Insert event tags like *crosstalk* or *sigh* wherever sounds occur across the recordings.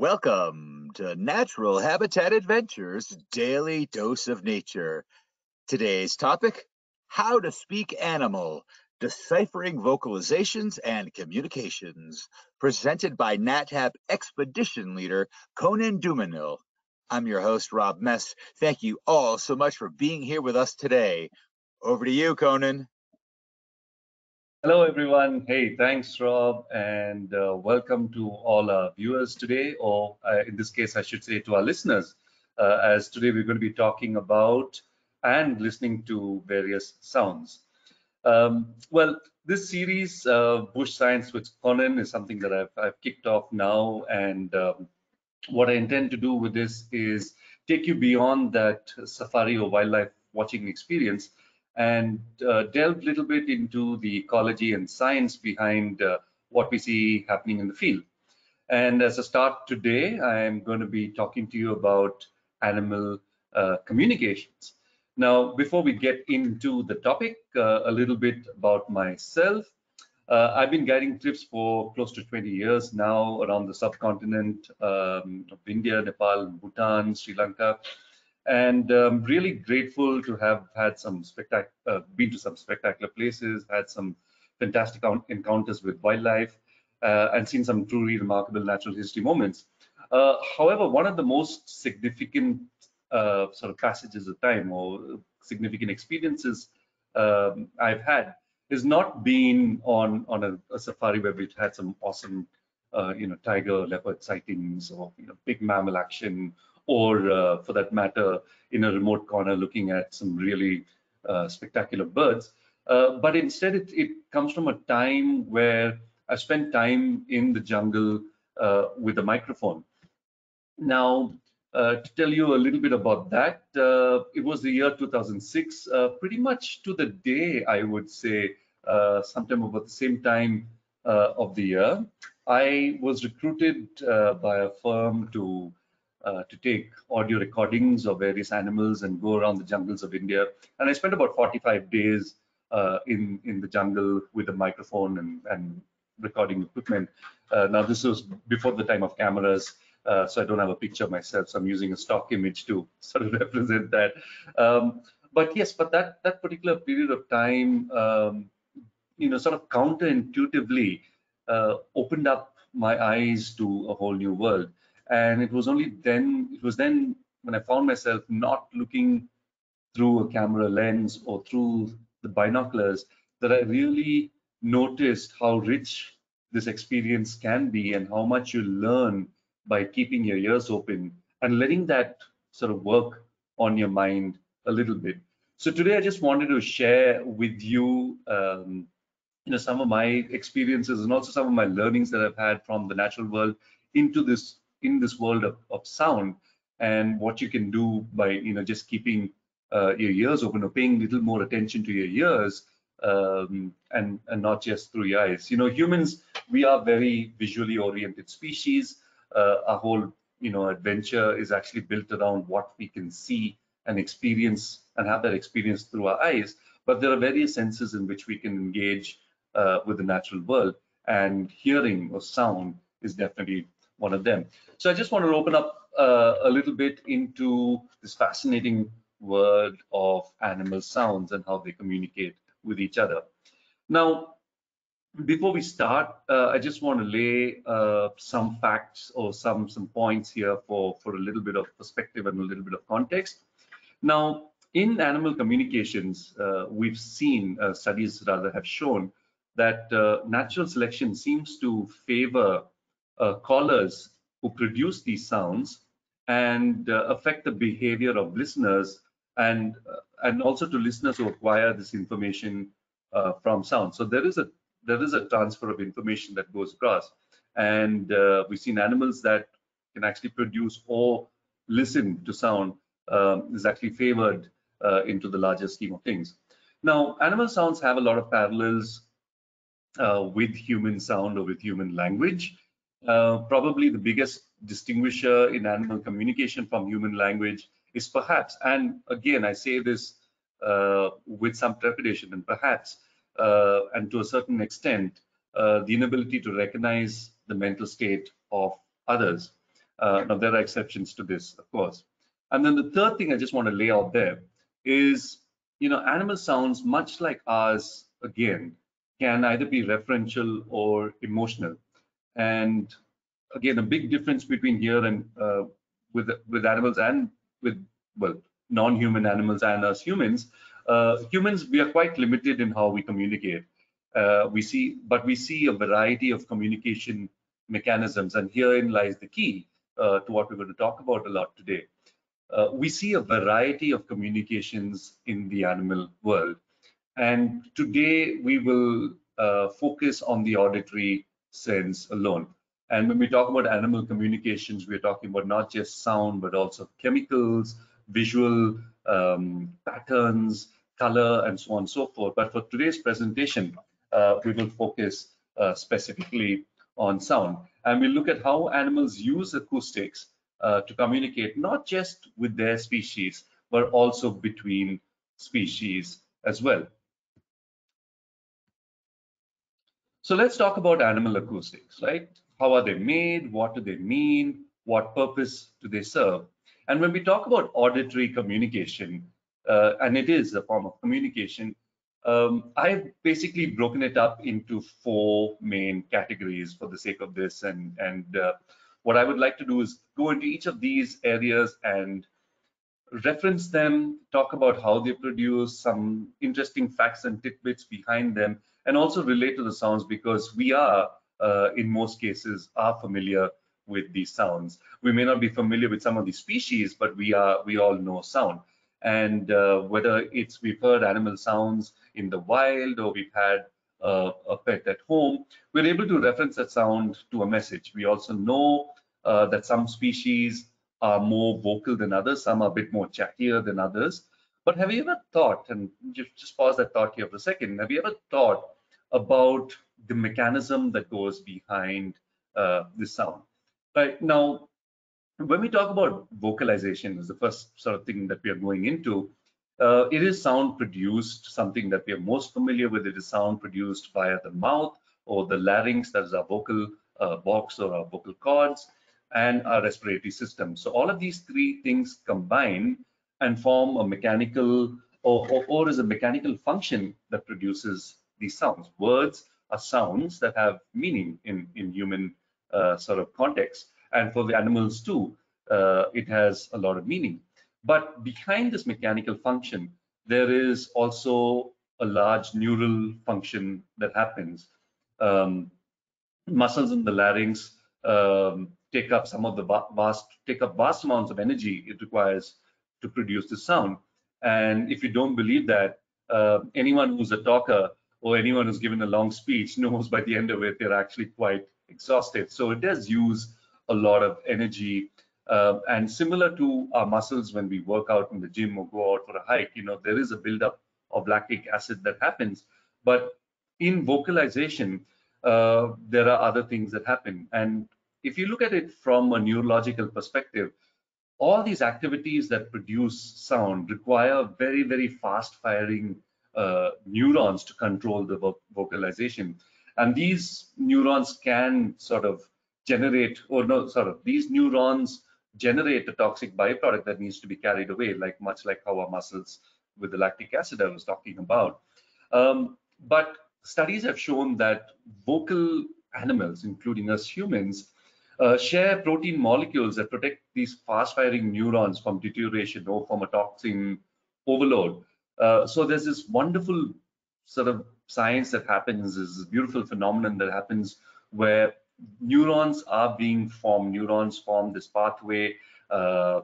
Welcome to Natural Habitat Adventures Daily Dose of Nature. Today's topic How to Speak Animal Deciphering Vocalizations and Communications, presented by NatHab Expedition Leader Conan Dumenil. I'm your host, Rob Mess. Thank you all so much for being here with us today. Over to you, Conan. Hello, everyone. Hey, thanks, Rob, and uh, welcome to all our viewers today, or uh, in this case, I should say to our listeners, uh, as today we're going to be talking about and listening to various sounds. Um, well, this series, uh, Bush Science with Conan, is something that I've, I've kicked off now, and um, what I intend to do with this is take you beyond that safari or wildlife watching experience and uh, delve a little bit into the ecology and science behind uh, what we see happening in the field. And as a start today, I'm going to be talking to you about animal uh, communications. Now, before we get into the topic, uh, a little bit about myself. Uh, I've been guiding trips for close to 20 years now around the subcontinent um, of India, Nepal, Bhutan, Sri Lanka and um, really grateful to have had some uh, been to some spectacular places, had some fantastic encounters with wildlife, uh, and seen some truly remarkable natural history moments. Uh, however, one of the most significant uh, sort of passages of time or significant experiences um, I've had is not being on on a, a, safari where we've had some awesome, uh, you know, tiger, leopard sightings or you know, big mammal action or uh, for that matter, in a remote corner looking at some really uh, spectacular birds. Uh, but instead, it, it, comes from a time where I spent time in the jungle uh, with a microphone. Now, uh, to tell you a little bit about that, uh, it was the year 2006, pretty much to the day, I would say, sometime about the same time of the year. I was recruited by a firm to uh, to take audio recordings of various animals and go around the jungles of India. And I spent about 45 days uh, in in the jungle with a microphone and, and recording equipment. Uh, now this was before the time of cameras, uh, so I don't have a picture myself. So I'm using a stock image to *laughs* sort of represent that. Um, but yes, but that that particular period of time, um, you know, sort of counterintuitively uh, opened up my eyes to a whole new world and it was only then it was then when i found myself not looking through a camera lens or through the binoculars that i really noticed how rich this experience can be and how much you learn by keeping your ears open and letting that sort of work on your mind a little bit. So today i just wanted to share with you um, you know some of my experiences and also some of my learnings that i've had from the natural world into this in this world of, of sound and what you can do by you know just keeping uh, your ears open or paying a little more attention to your ears um, and and not just through your eyes. You know humans we are very visually oriented species. Uh, our whole you know adventure is actually built around what we can see and experience and have that experience through our eyes. But there are various senses in which we can engage uh, with the natural world. And hearing or sound is definitely one of them. So I just want to open up uh, a little bit into this fascinating world of animal sounds and how they communicate with each other. Now, before we start, uh, I just want to lay uh, some facts or some some points here for for a little bit of perspective and a little bit of context. Now, in animal communications, uh, we've seen uh, studies rather have shown that uh, natural selection seems to favor callers who produce these sounds and uh, affect the behavior of listeners and uh, and also to listeners who acquire this information uh, from sound. So there is a there is a transfer of information that goes across, and uh, we've seen animals that can actually produce or listen to sound um, is actually favored uh, into the larger scheme of things. Now, animal sounds have a lot of parallels with human sound or with human language. Uh, probably the biggest distinguisher in animal communication from human language is perhaps, and again, I say this uh, with some trepidation, and perhaps, uh, and to a certain extent, uh, the inability to recognize the mental state of others. Uh, now, there are exceptions to this, of course. And then the third thing I just want to lay out there is, you know, animal sounds, much like ours, again, can either be referential or emotional. And again, a big difference between here and uh, with with animals and with well non-human animals and us humans. Uh, humans, we are quite limited in how we communicate. Uh, we see, but we see a variety of communication mechanisms, and herein lies the key uh, to what we're going to talk about a lot today. Uh, we see a variety of communications in the animal world, and today we will uh, focus on the auditory sense alone. And when we talk about animal communications, we're talking about not just sound, but also chemicals, visual um, patterns, color, and so on and so forth. But for today's presentation, uh, we will focus uh, specifically on sound. And we'll look at how animals use acoustics uh, to communicate not just with their species, but also between species as well. So let's talk about animal acoustics, right? How are they made? What do they mean? What purpose do they serve? And when we talk about auditory communication, uh, and it is a form of communication, um, I've basically broken it up into four main categories for the sake of this. And, and uh, what I would like to do is go into each of these areas and reference them, talk about how they produce, some interesting facts and tidbits behind them, and also relate to the sounds because we are, uh, in most cases, are familiar with these sounds. We may not be familiar with some of these species, but we are we all know sound. And uh, whether it's we've heard animal sounds in the wild or we've had uh, a pet at home, we're able to reference that sound to a message. We also know uh, that some species are more vocal than others, some are a bit more chattier than others. But have you ever thought, and just, just pause that thought here for a second, have you ever thought about the mechanism that goes behind uh, this sound? Right now, when we talk about vocalization is the first sort of thing that we are going into, uh, it is sound produced, something that we are most familiar with. It is sound produced via the mouth or the larynx, that is our vocal uh, box or our vocal cords, and our respiratory system. So all of these three things combine and form a mechanical or, or, or is a mechanical function that produces these sounds. Words are sounds that have meaning in, in human uh, sort of context. And for the animals too, uh, it has a lot of meaning. But behind this mechanical function, there is also a large neural function that happens. Um, muscles in the larynx um, take up some of the vast take up vast amounts of energy it requires to produce the sound. And if you don't believe that, uh, anyone who's a talker or anyone who's given a long speech knows by the end of it they're actually quite exhausted. So it does use a lot of energy. Uh, and similar to our muscles when we work out in the gym or go out for a hike, you know, there is a buildup of lactic acid that happens. But in vocalization, uh, there are other things that happen. And if you look at it from a neurological perspective, all these activities that produce sound require very, very fast firing uh, neurons to control the vo vocalization. And these neurons can sort of generate, or no, sort of, these neurons generate a toxic byproduct that needs to be carried away, like much like how our muscles with the lactic acid I was talking about. Um, but studies have shown that vocal animals, including us humans, uh, share protein molecules that protect these fast-firing neurons from deterioration or from a toxin overload. Uh, so there's this wonderful sort of science that happens is this beautiful phenomenon that happens where neurons are being formed. Neurons form this pathway. Uh,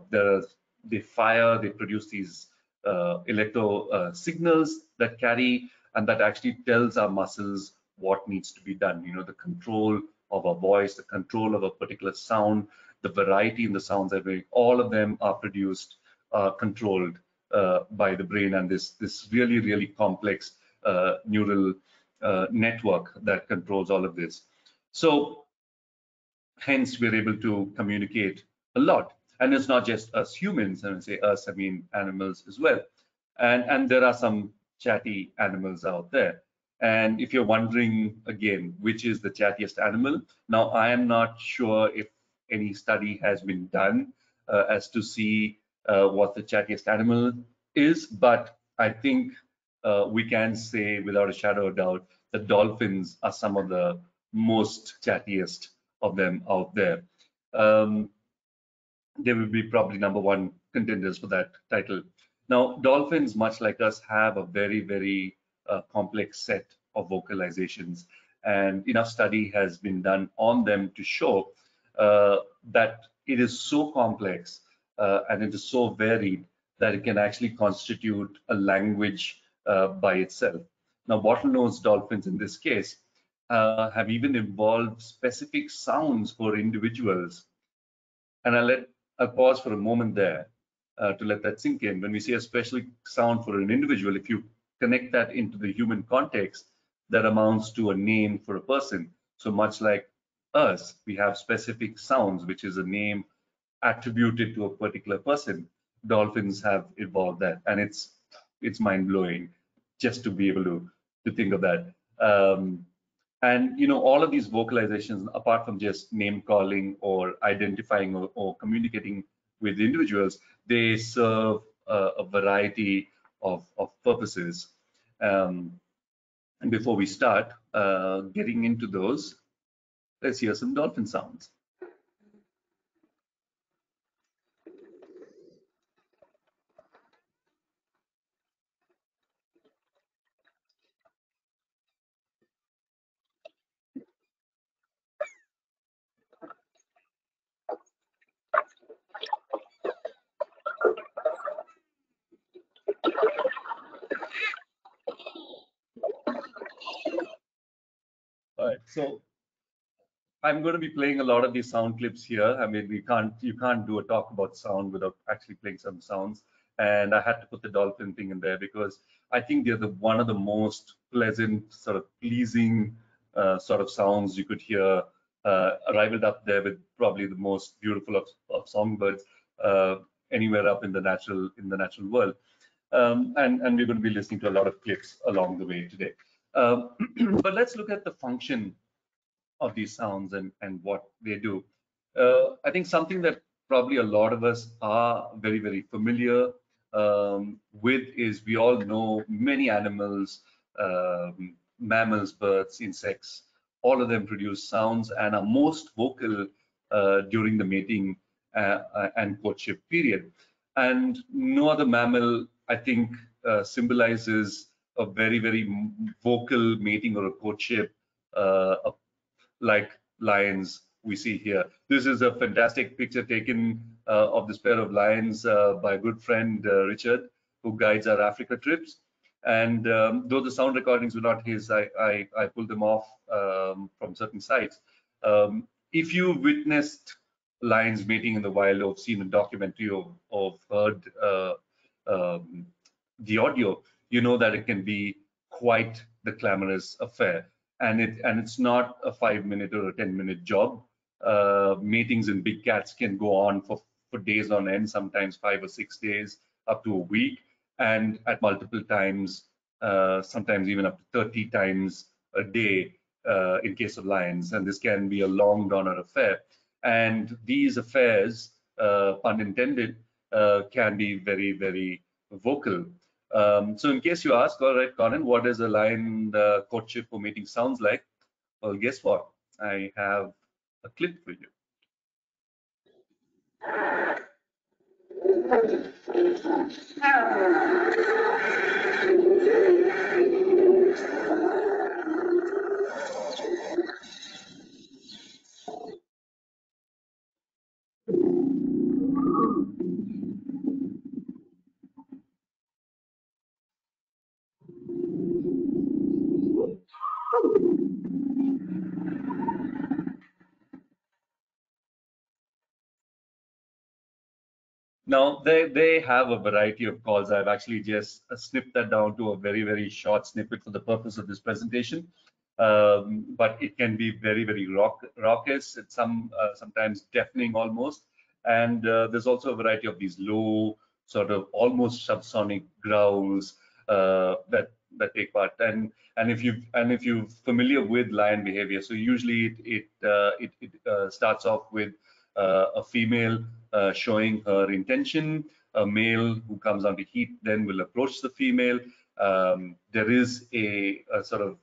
they fire, they produce these uh, electro uh, signals that carry and that actually tells our muscles what needs to be done. You know, the control of our voice, the control of a particular sound, the variety in the sounds that we, all of them are produced, uh, controlled by the brain and this, this really, really complex uh, neural uh, network that controls all of this. So hence we're able to communicate a lot. And it's not just us humans, and I say us, I mean animals as well. And, and there are some chatty animals out there. And if you're wondering again, which is the chattiest animal, now I am not sure if any study has been done uh, as to see uh, what the chattiest animal is, but I think uh, we can say without a shadow of doubt that dolphins are some of the most chattiest of them out there. Um, they will be probably number one contenders for that title. Now, dolphins, much like us, have a very, very uh, complex set of vocalizations, and enough study has been done on them to show uh, that it is so complex uh, and it is so varied that it can actually constitute a language uh, by itself. Now, bottlenose dolphins in this case uh, have even evolved specific sounds for individuals. And I'll let I'll pause for a moment there uh, to let that sink in. When we say a special sound for an individual, if you connect that into the human context, that amounts to a name for a person. So much like us, we have specific sounds, which is a name attributed to a particular person. Dolphins have evolved that, and it's it's mind blowing just to be able to to think of that. Um, and you know, all of these vocalizations, apart from just name calling or identifying or, or communicating with individuals, they serve a, a variety of, of purposes. Um, and before we start uh, getting into those, let's hear some dolphin sounds. All right, so I'm going to be playing a lot of these sound clips here. I mean, we can't, you can't do a talk about sound without actually playing some sounds. And I had to put the dolphin thing in there because I think they're the one of the most pleasant, sort of pleasing uh, sort of sounds you could hear. Uh, rivaled up there with probably the most beautiful of, of songbirds uh, anywhere up in the natural in the natural world. Um, and, and we're going to be listening to a lot of clips along the way today. Um, *clears throat* but let's look at the function of these sounds and, and what they do. Uh, I think something that probably a lot of us are very, very familiar um, with is we all know many animals, um, mammals, birds, insects, all of them produce sounds and are most vocal uh, during the mating uh, uh and courtship period. And no other mammal, I think, uh, symbolizes a very, very vocal mating or a courtship uh, like lions we see here. This is a fantastic picture taken uh, of this pair of lions uh, by a good friend, uh, Richard, who guides our Africa trips. And um, though the sound recordings were not his, I, I, I pulled them off um, from certain sites. Um, if you witnessed lions mating in the wild or seen a documentary or, or heard uh, um, the audio, you know that it can be quite the clamorous affair and it and it's not a five minute or a 10 minute job. Uh, meetings in big cats can go on for for days on end sometimes five or six days up to a week and at multiple times uh, sometimes even up to 30 times a day uh, in case of lions. And this can be a long out affair and these affairs uh, pun intended uh, can be very very vocal um, so in case you ask, all right, Conan, what does a lion uh, courtship or mating sounds like? Well, guess what? I have a clip for you. Now, they, they have a variety of calls. I've actually just uh, snipped that down to a very, very short snippet for the purpose of this presentation. Um, but it can be very, very rock, raucous. It's some uh, sometimes deafening almost. And uh, there's also a variety of these low, sort of almost subsonic growls uh, that that take part. And and if you and if you're familiar with lion behavior, so usually it it uh, it, it uh, starts off with a female uh, showing her intention, a male who comes onto heat then will approach the female. Um, there is a, a sort of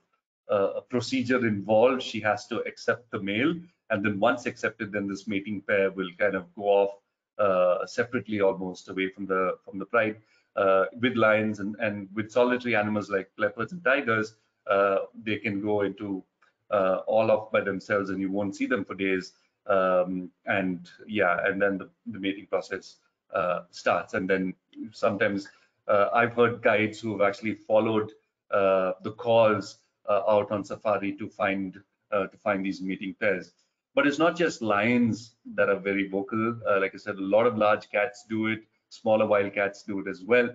uh, a procedure involved. She has to accept the male, and then once accepted, then this mating pair will kind of go off uh, separately, almost away from the from the pride. Uh, with lions and, and with solitary animals like leopards and tigers, uh, they can go into uh, all off by themselves, and you won't see them for days. Um, and yeah, and then the, the mating process uh, starts, and then sometimes I've heard guides who have actually followed the calls uh, out on safari to find uh, to find these mating pairs. But it's not just lions that are very vocal. Uh, like I said, a lot of large cats do it. Smaller wild cats do it as well.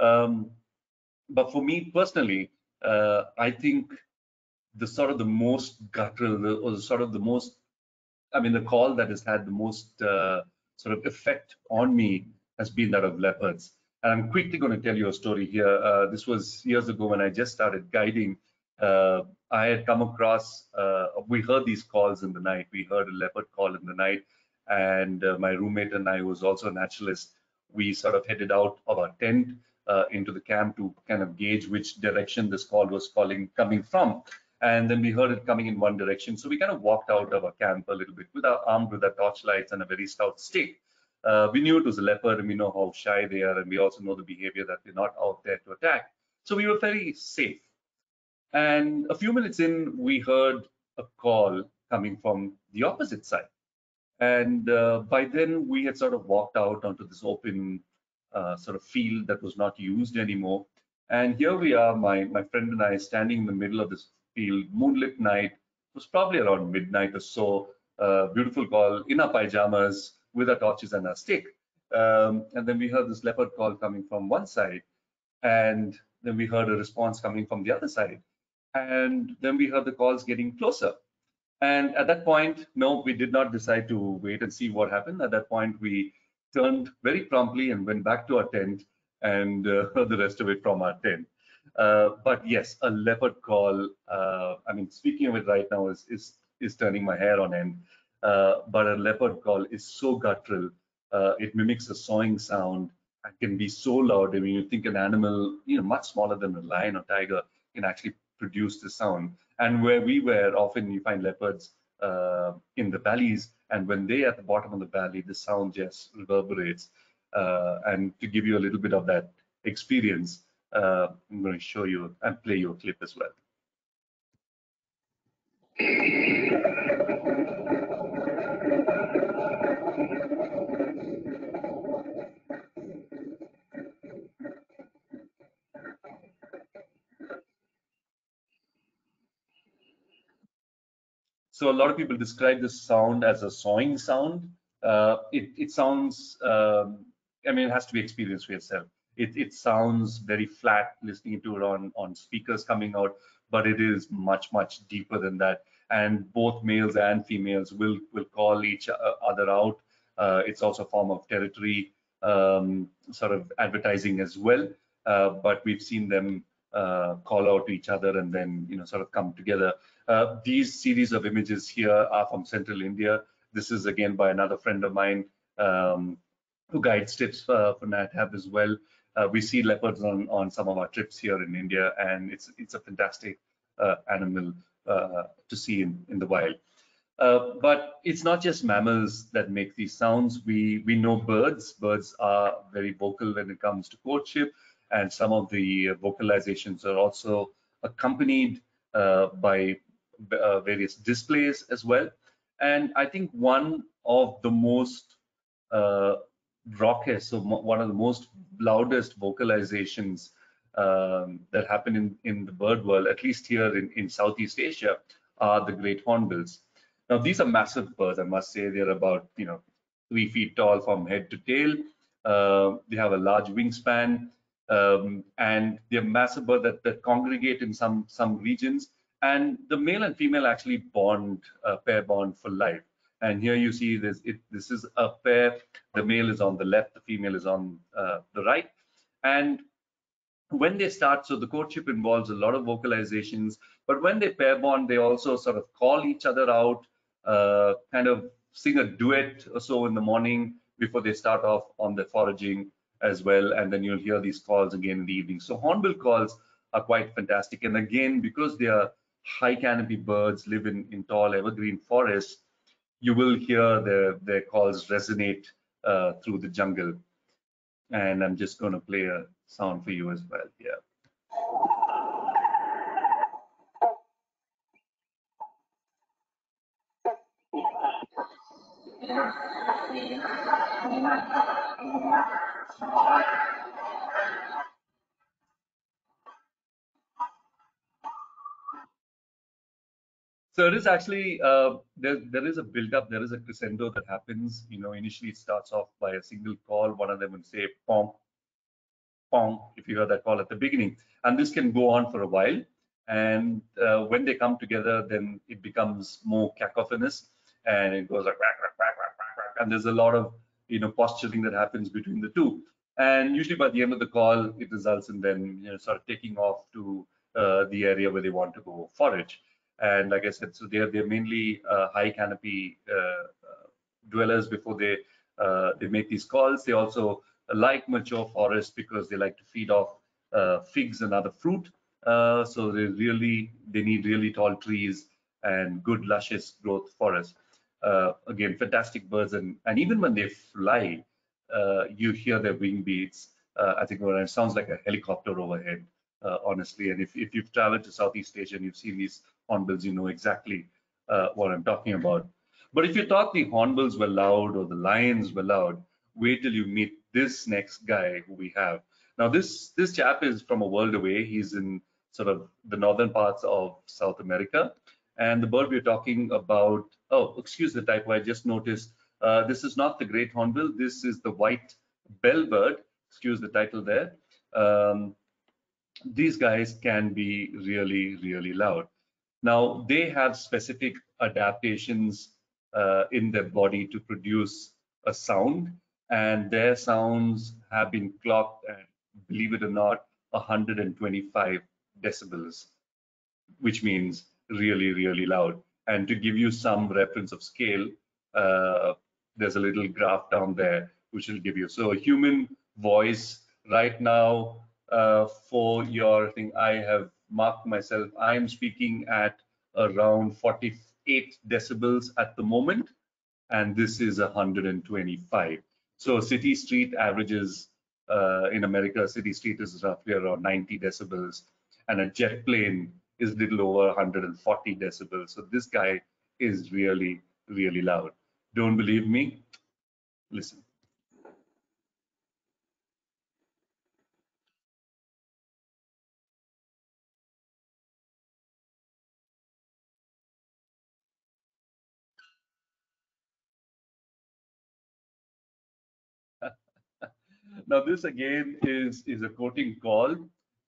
Um, but for me personally, I think the sort of the most guttural or the sort of the most I mean, the call that has had the most uh, sort of effect on me has been that of leopards. And I'm quickly going to tell you a story here. Uh, this was years ago when I just started guiding uh, I had come across, uh, we heard these calls in the night. We heard a leopard call in the night. And uh, my roommate and I, was also a naturalist, we sort of headed out of our tent uh, into the camp to kind of gauge which direction this call was calling coming from. And then we heard it coming in one direction. So we kind of walked out of our camp a little bit with our armed with our torchlights and a very stout stick. Uh, we knew it was a leopard and we know how shy they are. And we also know the behavior that they're not out there to attack. So we were very safe. And a few minutes in, we heard a call coming from the opposite side. And uh, by then, we had sort of walked out onto this open uh, sort of field that was not used anymore. And here we are, my, my friend and I, standing in the middle of this field, moonlit night. It was probably around midnight or so. Uh, beautiful call in our pajamas with our torches and our stick. Um, and then we heard this leopard call coming from one side. And then we heard a response coming from the other side and then we heard the calls getting closer. And at that point, no, we did not decide to wait and see what happened. At that point, we turned very promptly and went back to our tent and uh, *laughs* the rest of it from our tent. Uh, but yes, a leopard call. Uh, I mean, speaking of it right now is is is turning my hair on end. Uh, but a leopard call is so guttural. It mimics a sawing sound and can be so loud. I mean, you think an animal, you know, much smaller than a lion or tiger can actually produce the sound. And where we were, often you find leopards uh, in the valleys, and when they at the bottom of the valley, the sound just reverberates. Uh, and to give you a little bit of that experience, uh, I'm going to show you and play you a clip as well. So a lot of people describe this sound as a sawing sound. Uh, it, it sounds, um, I mean, it has to be experienced for yourself. It, it sounds very flat listening to it on, on speakers coming out, but it is much, much deeper than that. And both males and females will, will call each other out. Uh, it's also a form of territory um, sort of advertising as well. Uh, but we've seen them uh, call out to each other and then you know sort of come together. Uh, these series of images here are from central India. This is again by another friend of mine um, who guides trips uh, for NatHab as well. Uh, we see leopards on, on some of our trips here in India, and it's it's a fantastic uh, animal uh, to see in, in the wild. but it's not just mammals that make these sounds. We we know birds. Birds are very vocal when it comes to courtship and some of the vocalizations are also accompanied uh, by uh, various displays as well. And I think one of the most raucous, so one of the most loudest vocalizations um, that happen in, in the bird world, at least here in, in Southeast Asia, are the great hornbills. Now, these are massive birds, I must say. They're about, you know, three feet tall from head to tail. Uh, they have a large wingspan um, and they're massive birds that, that congregate in some some regions. And the male and female actually bond, uh, pair bond for life. And here you see this, it, this is a pair. The male is on the left, the female is on uh, the right. And when they start, so the courtship involves a lot of vocalizations, but when they pair bond, they also sort of call each other out, uh, kind of sing a duet or so in the morning before they start off on the foraging as well. And then you'll hear these calls again in the evening. So hornbill calls are quite fantastic. And again, because they are high canopy birds, live in, in tall evergreen forests, you will hear their, their calls resonate uh, through the jungle. And I'm just going to play a sound for you as well. Yeah. *laughs* So it is actually uh, there. There is a build-up. There is a crescendo that happens. You know, initially it starts off by a single call. One of them will say "pong, pong" if you hear that call at the beginning, and this can go on for a while. And uh, when they come together, then it becomes more cacophonous, and it goes like quack, quack, quack, quack, quack, quack, and there's a lot of you know posturing that happens between the two. And usually by the end of the call, it results in them you know sort of taking off to uh, the area where they want to go forage. And like I said, so they're they're mainly uh, high canopy uh, uh, dwellers before they uh, they make these calls. They also like mature forests because they like to feed off figs and other fruit. so they really they need really tall trees and good luscious growth forests. again, fantastic birds, and and even when they fly, you hear their wing beats. I think it sounds like a helicopter overhead uh, honestly. And if, if you've traveled to Southeast Asia and you've seen these hornbills, you know exactly uh, what I'm talking about. But if you thought the hornbills were loud or the lions were loud, wait till you meet this next guy who we have. Now, this this chap is from a world away. He's in sort of the northern parts of South America. And the bird we're talking about, oh, excuse the typo, I just noticed uh, this is not the great hornbill. This is the white bellbird. Excuse the title there. Um, these guys can be really, really loud. Now, they have specific adaptations uh, in their body to produce a sound, and their sounds have been clocked at, believe it or not, 125 decibels, which means really, really loud. And to give you some reference of scale, uh, there's a little graph down there which will give you. So a human voice right now uh, for your thing, I have marked myself. I am speaking at around 48 decibels at the moment, and this is 125. So city street averages uh, in America, city street is roughly around 90 decibels, and a jet plane is a little over 140 decibels. So this guy is really, really loud. Don't believe me? Listen. Now, this again is, is a coating call,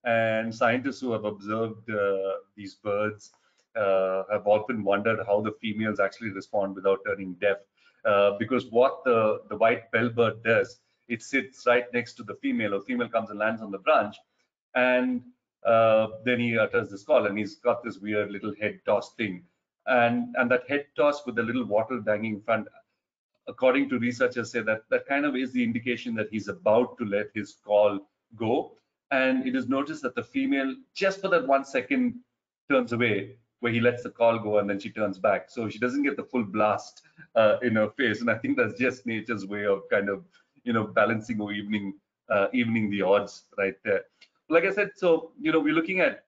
and scientists who have observed uh, these birds uh, have often wondered how the females actually respond without turning deaf. Uh, because what the, the white bellbird does, it sits right next to the female, or female comes and lands on the branch, and uh, then he utters this call, and he's got this weird little head toss thing. And, and that head toss with the little wattle dangling in front according to researchers say that that kind of is the indication that he's about to let his call go. And it is noticed that the female just for that one second turns away where he lets the call go and then she turns back. So she doesn't get the full blast uh, in her face. And i think that's just nature's way of kind of you know balancing or evening uh, evening the odds right there. Like i said so you know we're looking at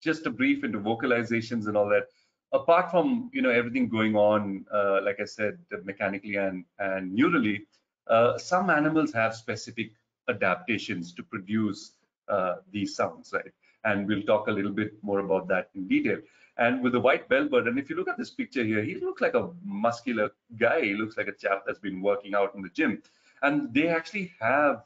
just a brief into vocalizations and all that apart from you know everything going on, uh, like I said, mechanically and and neurally, uh, some animals have specific adaptations to produce uh, these sounds, right? And we'll talk a little bit more about that in detail. And with the white bellbird, and if you look at this picture here, he looks like a muscular guy. He looks like a chap that's been working out in the gym. And they actually have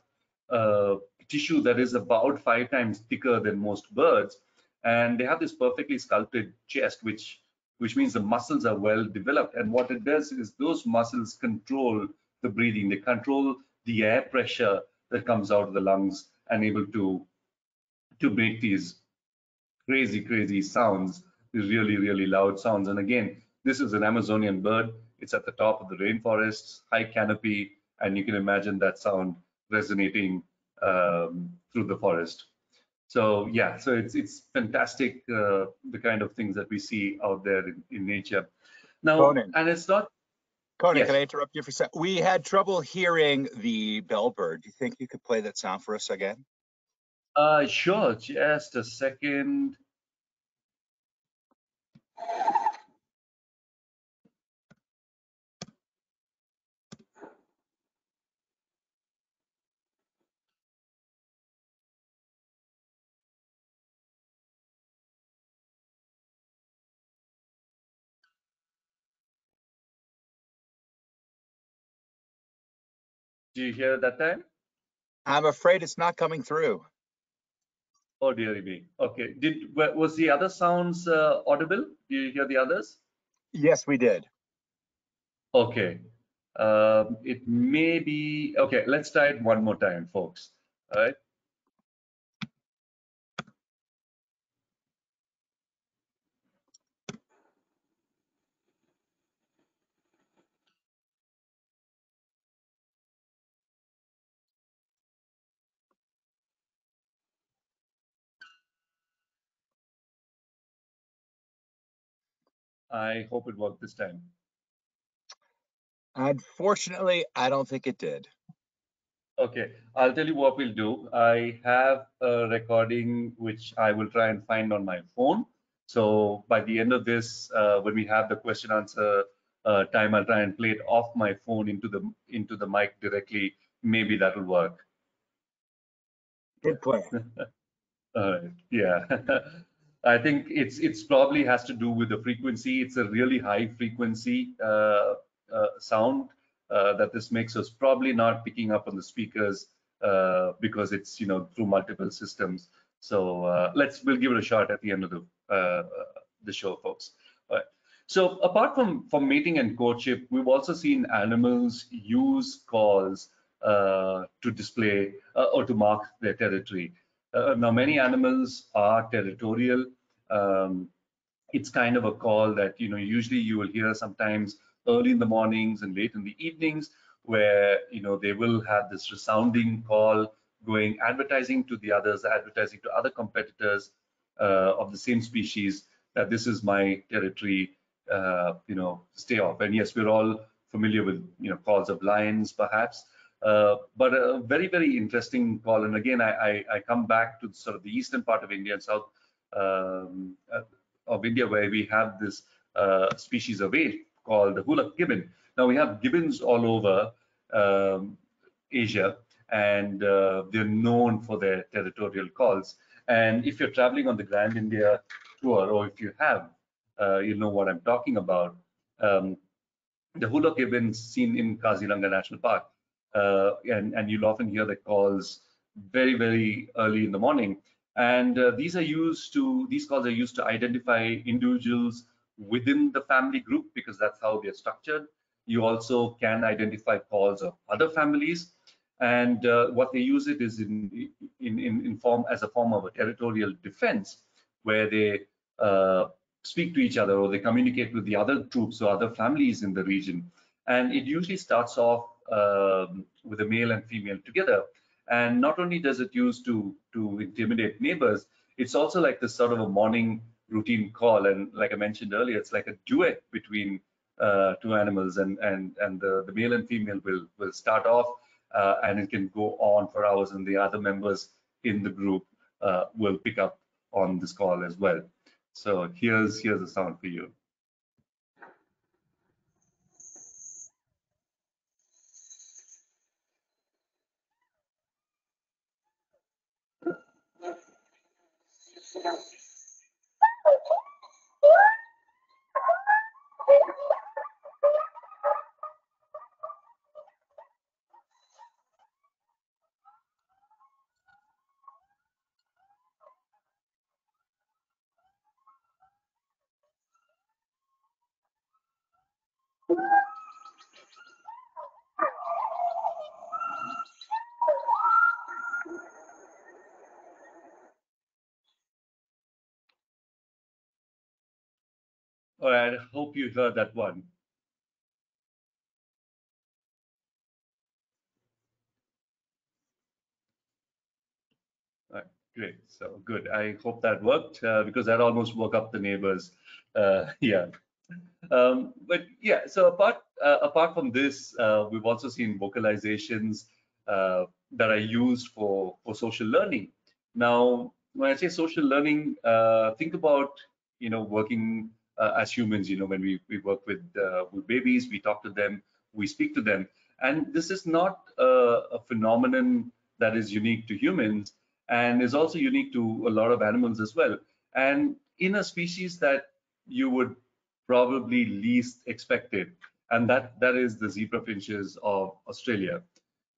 uh, tissue that is about five times thicker than most birds. And they have this perfectly sculpted chest, which which means the muscles are well developed. And what it does is those muscles control the breathing. They control the air pressure that comes out of the lungs and able to to make these crazy, crazy sounds, these really, really loud sounds. And again, this is an Amazonian bird. It's at the top of the rainforests, high canopy, and you can imagine that sound resonating um, through the forest. So yeah, so it's it's fantastic uh, the kind of things that we see out there in, in nature. Now, Conan. and it's not. Conan, Yes. can I interrupt you for a sec? We had trouble hearing the bellbird. Do you think you could play that sound for us again? Uh, sure, just a second. Do you hear that time? I'm afraid it's not coming through. Oh dearie me. Okay. Did was the other sounds uh, audible? Do you hear the others? Yes, we did. Okay. Um, it may be okay. Let's try it one more time, folks. All right. I hope it worked this time. Unfortunately, I don't think it did. Okay, I'll tell you what we'll do. I have a recording which I will try and find on my phone. So by the end of this, uh, when we have the question answer uh, time, I'll try and play it off my phone into the into the mic directly. Maybe that'll work. Good plan. *laughs* All right. Yeah. *laughs* I think it's it's probably has to do with the frequency. It's a really high frequency uh, uh, sound uh, that this makes us probably not picking up on the speakers uh, because it's you know through multiple systems. So uh, let's we'll give it a shot at the end of the uh, the show, folks. All right. So apart from from mating and courtship, we've also seen animals use calls to display or to mark their territory. Uh, now, many animals are territorial. Um, it's kind of a call that you know usually you will hear sometimes early in the mornings and late in the evenings, where you know they will have this resounding call going, advertising to the others, advertising to other competitors uh, of the same species that this is my territory. Uh, you know, stay off. And yes, we're all familiar with you know calls of lions, perhaps. Uh, but a very, very interesting call. And again, I, I, I, come back to sort of the eastern part of India and south um, uh, of India, where we have this uh, species of ape called the hoolock gibbon. Now we have gibbons all over um, Asia, and uh, they're known for their territorial calls. And if you're traveling on the Grand India tour, or if you have, uh, you know what I'm talking about. Um, the hoolock gibbons seen in Kaziranga National Park and, and you'll often hear the calls very, very early in the morning. And uh, these are used to, these calls are used to identify individuals within the family group because that's how they're structured. You also can identify calls of other families. And uh, what they use it is in, in, in, in form as a form of a territorial defense where they uh, speak to each other or they communicate with the other troops or other families in the region. And it usually starts off um, with a male and female together. And not only does it use to to intimidate neighbors, it's also like this sort of a morning routine call. And like I mentioned earlier, it's like a duet between uh, two animals, and and and the, the male and female will will start off, uh, and it can go on for hours, and the other members in the group uh, will pick up on this call as well. So here's here's a sound for you. I hope you heard that one. Great, so good. I hope that worked uh, because that almost woke up the neighbors. Uh, *laughs* yeah. Um, but yeah, so apart uh, apart from this, uh, we've also seen vocalizations uh, that are used for for social learning. Now, when I say social learning, uh, think about you know working uh, as humans. You know, when we we work with uh, with babies, we talk to them, we speak to them, and this is not a, phenomenon that is unique to humans and is also unique to a lot of animals as well. And in a species that you would probably least expected, and that that is the zebra finches of Australia.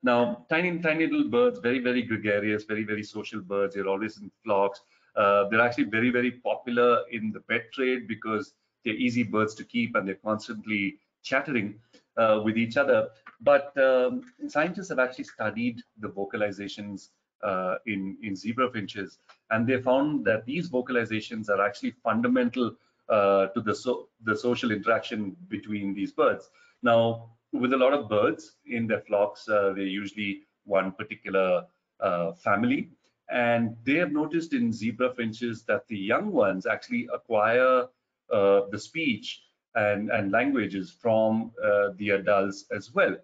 Now, tiny, tiny little birds, very, very gregarious, very, very social birds. They're always in flocks. Uh, they're actually very, very popular in the pet trade because they're easy birds to keep and they're constantly chattering uh, with each other. But um, scientists have actually studied the vocalizations uh, in, in zebra finches, and they found that these vocalizations are actually fundamental uh, to the, so, the social interaction between these birds. Now, with a lot of birds in their flocks, uh, they're usually one particular uh, family, and they have noticed in zebra finches that the young ones actually acquire uh, the speech and, and languages from uh, the adults as well.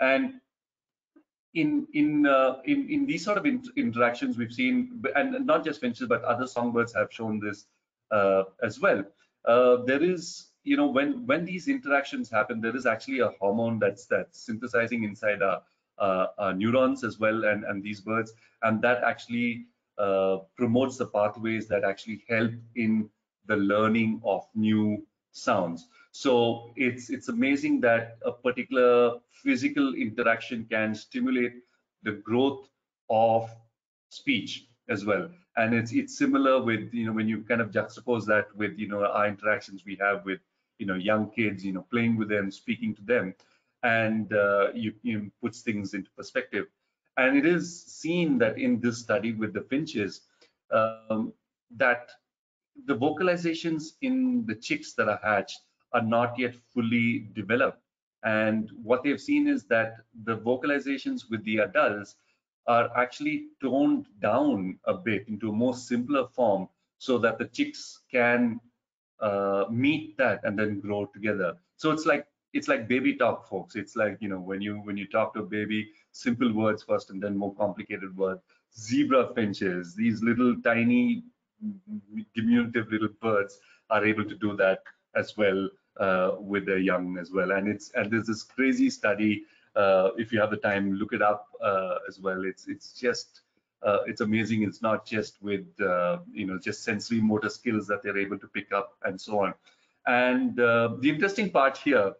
And in in uh, in in these sort of in interactions we've seen, and not just finches but other songbirds have shown this uh, as well. Uh, there is, you know, when when these interactions happen, there is actually a hormone that's that's synthesizing inside our, our neurons as well, and and these birds, and that actually uh, promotes the pathways that actually help in the learning of new sounds. So it's it's amazing that a particular physical interaction can stimulate the growth of speech as well. And it's it's similar with you know when you kind of juxtapose that with you know our interactions we have with you know young kids, you know playing with them, speaking to them, and uh, you, you puts things into perspective. And it is seen that in this study with the finches um, that the vocalizations in the chicks that are hatched are not yet fully developed. And what they've seen is that the vocalizations with the adults are actually toned down a bit into a more simpler form so that the chicks can uh, meet that and then grow together. So it's like it's like baby talk, folks. It's like you know when you when you talk to a baby, simple words first and then more complicated words. Zebra finches, these little tiny diminutive little birds are able to do that as well uh, with their young as well. And it's and there's this crazy study. Uh, if you have the time, look it up uh, as well. It's it's just uh, it's amazing. It's not just with uh, you know just sensory motor skills that they're able to pick up and so on. And uh, the interesting part here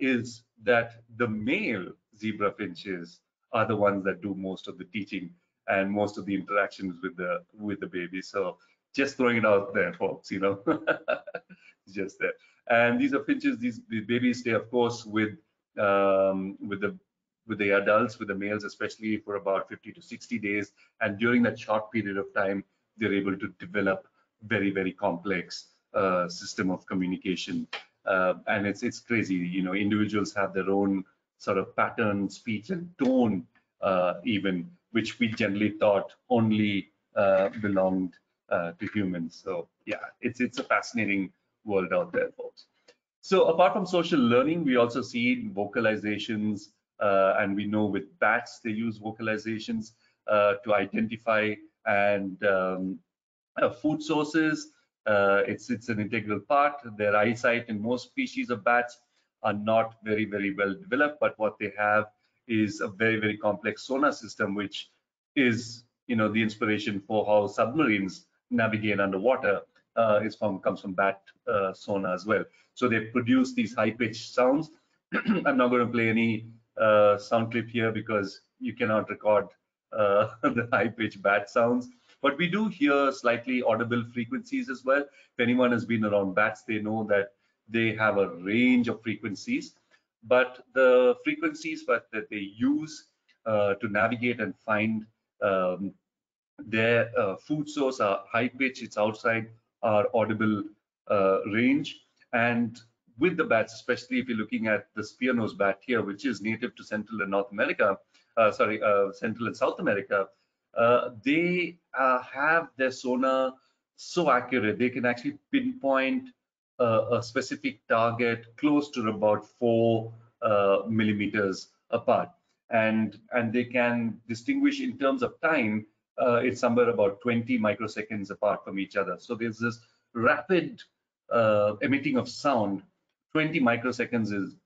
is that the male zebra finches are the ones that do most of the teaching and most of the interactions with the with the baby. So just throwing it out there, folks. You know, *laughs* just there. And these are finches. These, these babies stay, of course, with um, with the with the adults, with the males, especially for about 50 to 60 days. And during that short period of time, they're able to develop very, very complex uh, system of communication. Uh, and it's it's crazy. You know, individuals have their own sort of pattern, speech, and tone, uh, even which we generally thought only uh, belonged uh, to humans. So yeah, it's it's a fascinating world out there, folks. So apart from social learning, we also see vocalizations, uh, and we know with bats, they use vocalizations uh, to identify and um, food sources. Uh, it's, it's an integral part. Their eyesight in most species of bats are not very, very well developed, but what they have is a very, very complex sonar system, which is, you know, the inspiration for how submarines navigate underwater uh, is from comes from bat uh, sonar as well. So they produce these high-pitched sounds. *clears throat* I'm not going to play any uh, sound clip here because you cannot record uh, *laughs* the high-pitched bat sounds. But we do hear slightly audible frequencies as well. If anyone has been around bats, they know that they have a range of frequencies. But the frequencies that, that they use uh, to navigate and find um, their uh, food source are high pitch, it's outside our audible uh, range. And with the bats, especially if you're looking at the spear-nosed bat here, which is native to Central and North America, uh, sorry, uh, Central and South America, uh, they uh, have their sonar so accurate. They can actually pinpoint a specific target close to about four uh, millimeters apart. And, and they can distinguish in terms of time, uh, it's somewhere about 20 microseconds apart from each other. So there's this rapid uh, emitting of sound. 20 microseconds is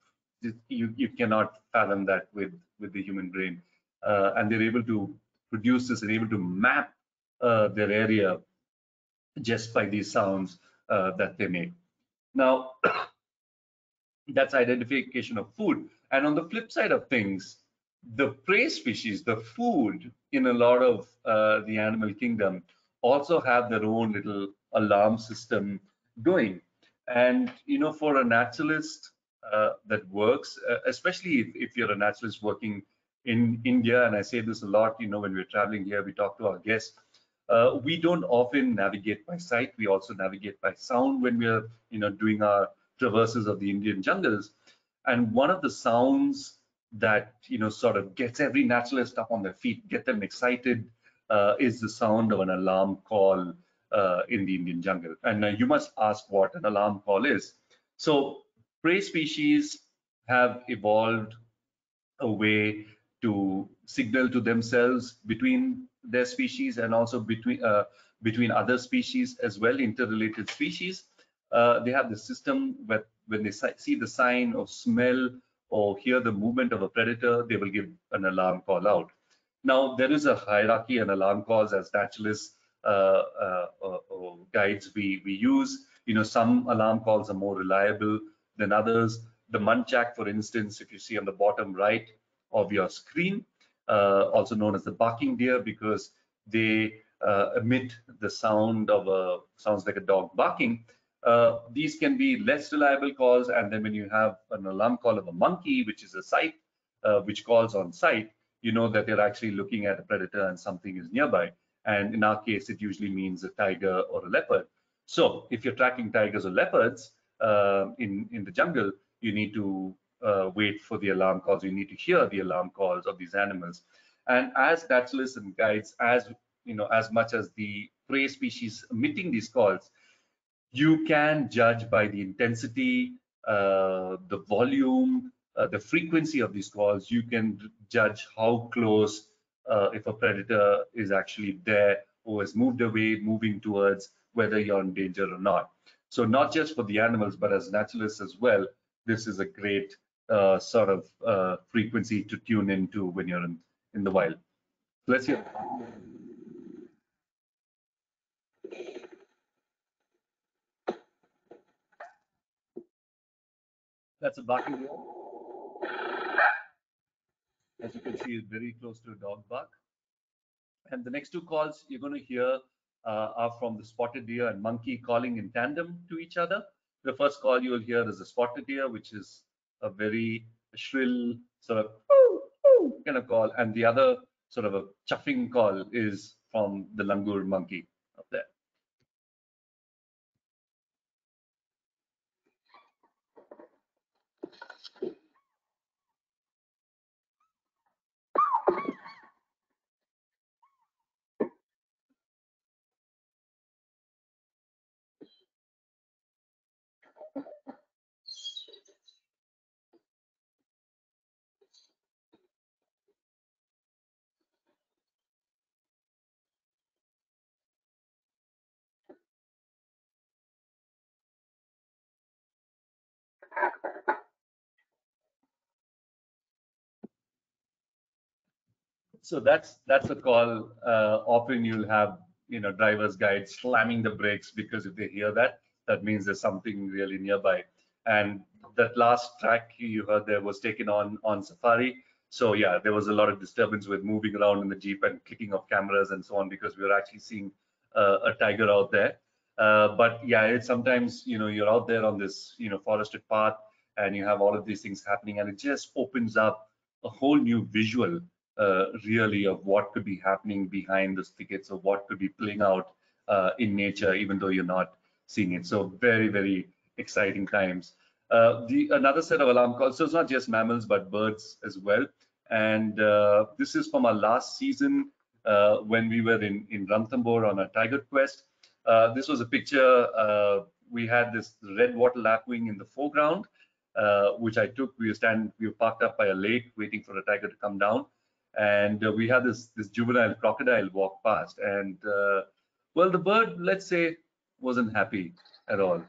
you you cannot fathom that with with the human brain uh, and they're able to produce are able to map uh, their area just by these sounds uh, that they make. Now *coughs* that's identification of food. And on the flip side of things the prey species the food in a lot of uh, the animal kingdom also have their own little alarm system going. And you know for a naturalist uh, that works, uh, especially if, if, you're a naturalist working in India. And I say this a lot, you know, when we're traveling here, we talk to our guests. Uh, we don't often navigate by sight. We also navigate by sound when we're, you know, doing our traverses of the Indian jungles. And one of the sounds that, you know, sort of gets every naturalist up on their feet, get them excited, uh, is the sound of an alarm call uh, in the Indian jungle. And uh, you must ask what an alarm call is. So prey species have evolved a way to signal to themselves between their species and also between uh, between other species as well, interrelated species. Uh, they have the system where when they see the sign or smell or hear the movement of a predator, they will give an alarm call out. Now, there is a hierarchy and alarm calls as naturalists uh, uh, guides we, we use. You know, some alarm calls are more reliable than others. The muntjac, for instance, if you see on the bottom right of your screen, uh, also known as the barking deer, because they uh, emit the sound of a sounds like a dog barking. Uh, these can be less reliable calls, and then when you have an alarm call of a monkey, which is a uh, which calls on sight, you know that they're actually looking at a predator and something is nearby. And in our case, it usually means a tiger or a leopard. So if you're tracking tigers or leopards, uh, in in the jungle, you need to uh, wait for the alarm calls. You need to hear the alarm calls of these animals. And as naturalists and guides, as you know, as much as the prey species emitting these calls, you can judge by the intensity, uh, the volume, uh, the frequency of these calls. You can judge how close, uh, if a predator is actually there or has moved away, moving towards whether you're in danger or not. So not just for the animals, but as naturalists as well, this is a great uh, sort of uh, frequency to tune into when you're in, in the wild. Let's hear. That's a barking deer. As you can see, it's very close to a dog bark. And the next two calls you're going to hear uh, are from the spotted deer and monkey calling in tandem to each other. The first call you will hear is the spotted deer, which is a very shrill sort of kind of call, and the other sort of a chuffing call is from the langur monkey up there. So that's that's a call. Uh, often you'll have you know drivers guides slamming the brakes because if they hear that, that means there's something really nearby. And that last track you heard there was taken on on Safari. So yeah, there was a lot of disturbance with moving around in the jeep and clicking of cameras and so on because we were actually seeing uh, a tiger out there. Uh, but yeah, it's sometimes you know you're out there on this you know forested path and you have all of these things happening and it just opens up a whole new visual really of what could be happening behind the thickets of what could be playing out uh, in nature even though you're not seeing it so very very exciting times uh, the another set of alarm calls so it's not just mammals but birds as well and uh, this is from our last season uh, when we were in, in Ranthambore on a tiger quest. Uh, this was a picture, uh, we had this red wattle lapwing in the foreground, uh, which I took. We were stand, we were parked up by a lake waiting for a tiger to come down. And uh, we had this, this juvenile crocodile walk past. And uh, well, the bird, let's say, wasn't happy at all.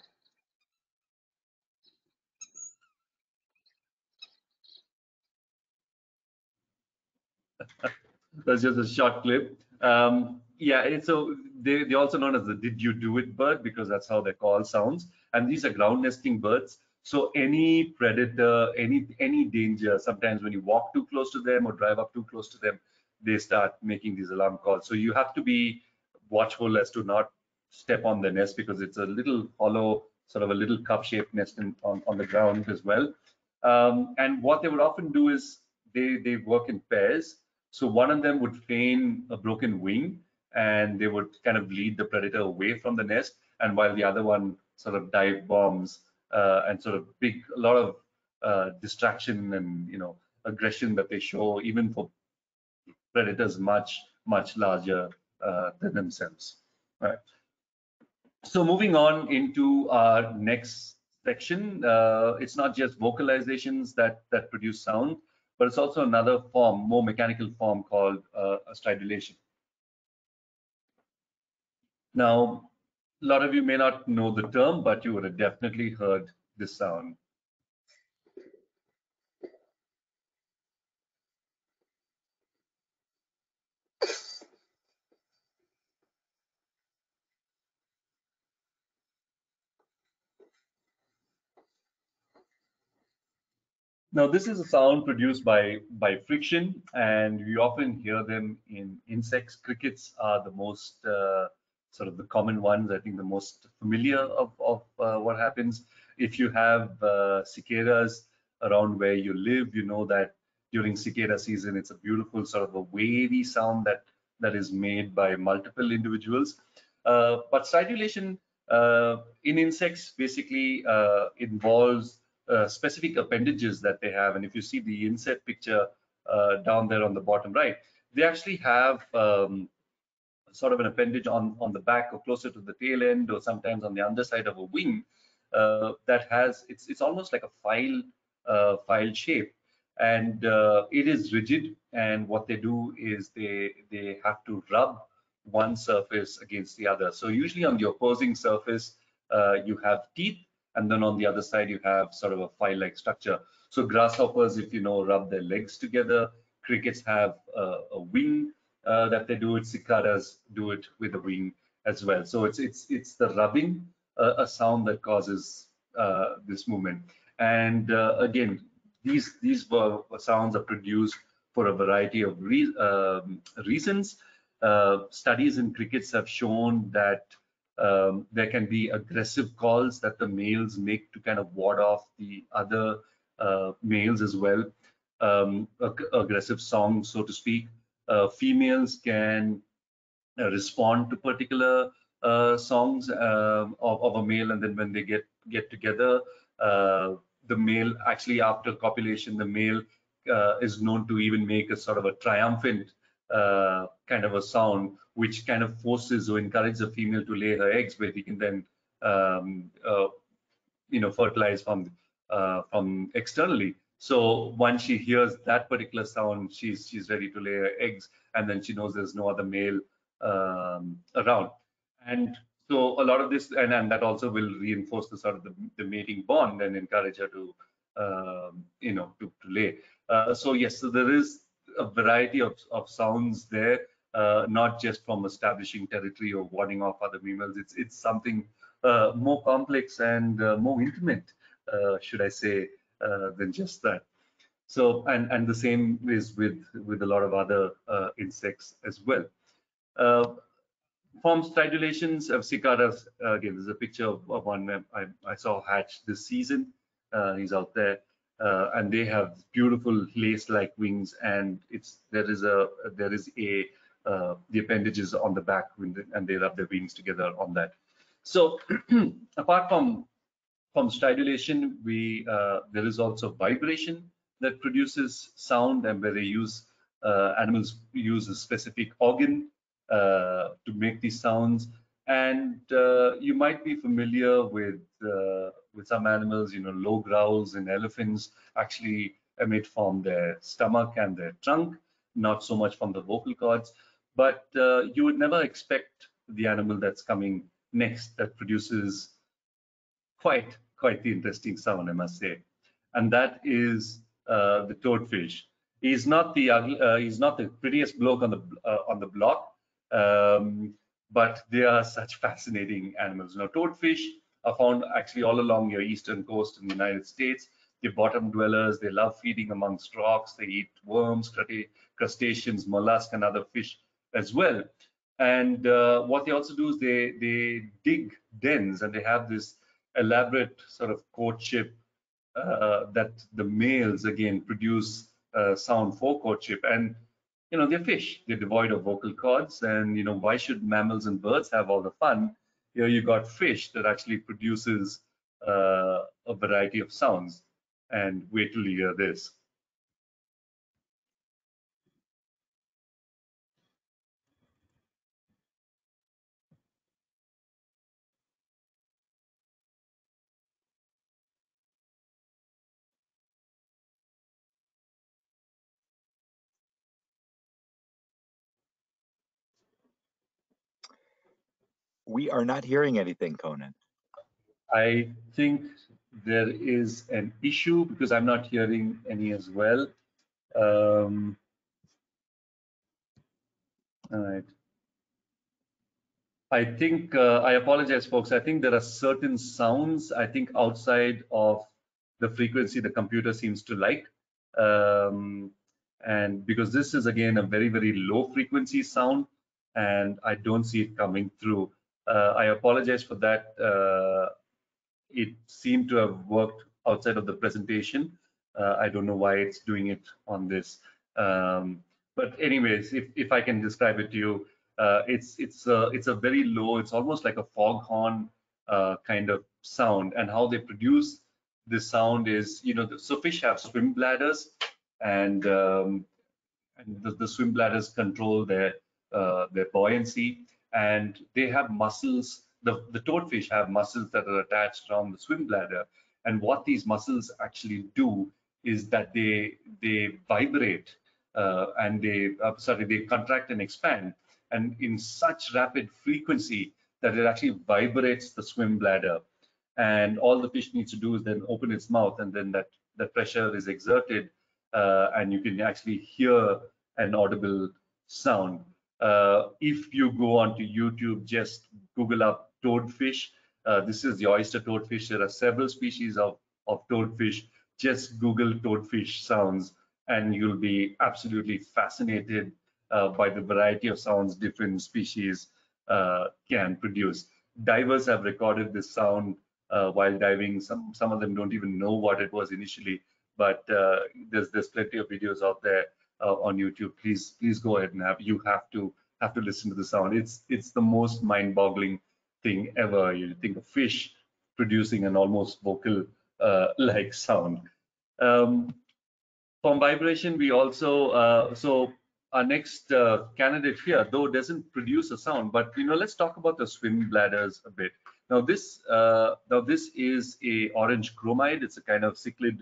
*laughs* That's just a short clip. Um, yeah, so they, they're also known as the did you do it bird because that's how their call sounds. And these are ground nesting birds. So any predator, any any danger, sometimes when you walk too close to them or drive up too close to them, they start making these alarm calls. So you have to be watchful as to not step on the nest because it's a little hollow, sort of a little cup-shaped nest in, on, on the ground as well. Um, and what they would often do is they, they work in pairs. So one of them would feign a broken wing and they would kind of lead the predator away from the nest. And while the other one sort of dive bombs and sort of big, a lot of uh, distraction and, you know, aggression that they show even for predators much, much larger uh, than themselves. Right. So moving on into our next section, uh, it's not just vocalizations that that produce sound, but it's also another form, more mechanical form called uh, stridulation. Now, a lot of you may not know the term, but you would have definitely heard this sound. Now, this is a sound produced by, by friction, and we often hear them in insects. Crickets are the most uh, sort of the common ones, I think the most familiar of, of uh, what happens. If you have uh, cicadas around where you live, you know that during cicada season, it's a beautiful sort of a wavy sound that, that is made by multiple individuals. Uh, but stridulation uh, in insects basically uh, involves uh, specific appendages that they have. And if you see the inset picture down there on the bottom right, they actually have um, sort of an appendage on, on the back or closer to the tail end or sometimes on the underside of a wing uh, that has, it's, it's almost like a file, uh, file shape. And uh, it is rigid. And what they do is they, they have to rub one surface against the other. So usually on the opposing surface, uh, you have teeth and then on the other side you have sort of a file-like structure. So grasshoppers, if you know, rub their legs together. Crickets have uh, a wing uh, that they do it. Cicadas do it with a wing as well. So it's it's it's the rubbing uh, a sound that causes uh, this movement. And uh, again, these these sounds are produced for a variety of re um, reasons. Uh, studies in crickets have shown that um, there can be aggressive calls that the males make to kind of ward off the other uh, males as well. Um, ag aggressive songs, so to speak. Uh, females can uh, respond to particular uh, songs um, of, of, a male, and then when they get get together, uh, the male actually after copulation, the male uh, is known to even make a sort of a triumphant kind of a sound which kind of forces or encourages the female to lay her eggs where he can then um, uh, you know fertilize from uh, from externally so once she hears that particular sound she's she's ready to lay her eggs and then she knows there's no other male um, around and so a lot of this and, and that also will reinforce the sort of the, the mating bond and encourage her to um, you know to, to lay uh, so yes so there is a variety of, of sounds there uh, not just from establishing territory or warding off other females. It's it's something uh, more complex and uh, more intimate, uh, should I say, than just that. So and and the same is with with a lot of other uh, insects as well. form stridulations of cicadas. again, there's a picture of, of one I, I, saw hatch this season. he's out there. Uh, and they have beautiful lace-like wings, and it's there is a there is a uh, the appendages on the back and they rub their wings together on that. So *clears throat* apart from from stridulation, we uh, there is also vibration that produces sound and where they use Uh, animals use a specific organ uh, to make these sounds. And you might be familiar with with some animals, you know, low growls in elephants actually emit from their stomach and their trunk, not so much from the vocal cords. But uh, you would never expect the animal that's coming next that produces quite quite the interesting sound, I must say, and that is uh, the toadfish. He's not the uh, he's not the prettiest bloke on the uh, on the block, um, but they are such fascinating animals. Now, toadfish are found actually all along your eastern coast in the United States. They're bottom dwellers. They love feeding amongst rocks. They eat worms, crustaceans, mollusks, and other fish as well. And uh, what they also do is they they dig dens, and they have this elaborate sort of courtship uh, that the males again produce uh, sound for courtship. And you know they're fish. They're devoid of vocal cords, and you know why should mammals and birds have all the fun? Here you got fish that actually produces uh, a variety of sounds. And wait till you hear this. We are not hearing anything, Conan. I think there is an issue because I'm not hearing any as well. Um, all right. I think, uh, I apologize, folks. I think there are certain sounds, I think, outside of the frequency the computer seems to like. Um, and because this is, again, a very, very low frequency sound, and I don't see it coming through. Uh, I apologize for that. Uh, it seemed to have worked outside of the presentation. Uh, I don't know why it's doing it on this. Um, but anyways, if, if I can describe it to you, uh, it's it's a, it's a very low, it's almost like a foghorn uh, kind of sound. And how they produce this sound is, you know, the, so fish have swim bladders and, um, and the, the, swim bladders control their, uh, their buoyancy and they have muscles. The, the toadfish have muscles that are attached around the swim bladder. And what these muscles actually do is that they they vibrate uh, and they uh, sorry they contract and expand and in such rapid frequency that it actually vibrates the swim bladder and all the fish needs to do is then open its mouth and then that that pressure is exerted uh, and you can actually hear an audible sound uh, if you go onto YouTube, just Google up toadfish. Uh, this is the oyster toadfish. There are several species of, of toadfish. Just Google toadfish sounds and you'll be absolutely fascinated uh, by the variety of sounds different species uh, can produce. Divers have recorded this sound uh, while diving. Some, some of them don't even know what it was initially, but uh, there's, there's plenty of videos out there on YouTube, please please go ahead and have you have to have to listen to the sound. It's it's the most mind-boggling thing ever. You think of fish producing an almost vocal uh, like sound. Um, from vibration, we also uh, so our next uh, candidate here, though doesn't produce a sound, but you know, let's talk about the swim bladders a bit. Now this uh, now this is a orange chromide. It's a kind of cichlid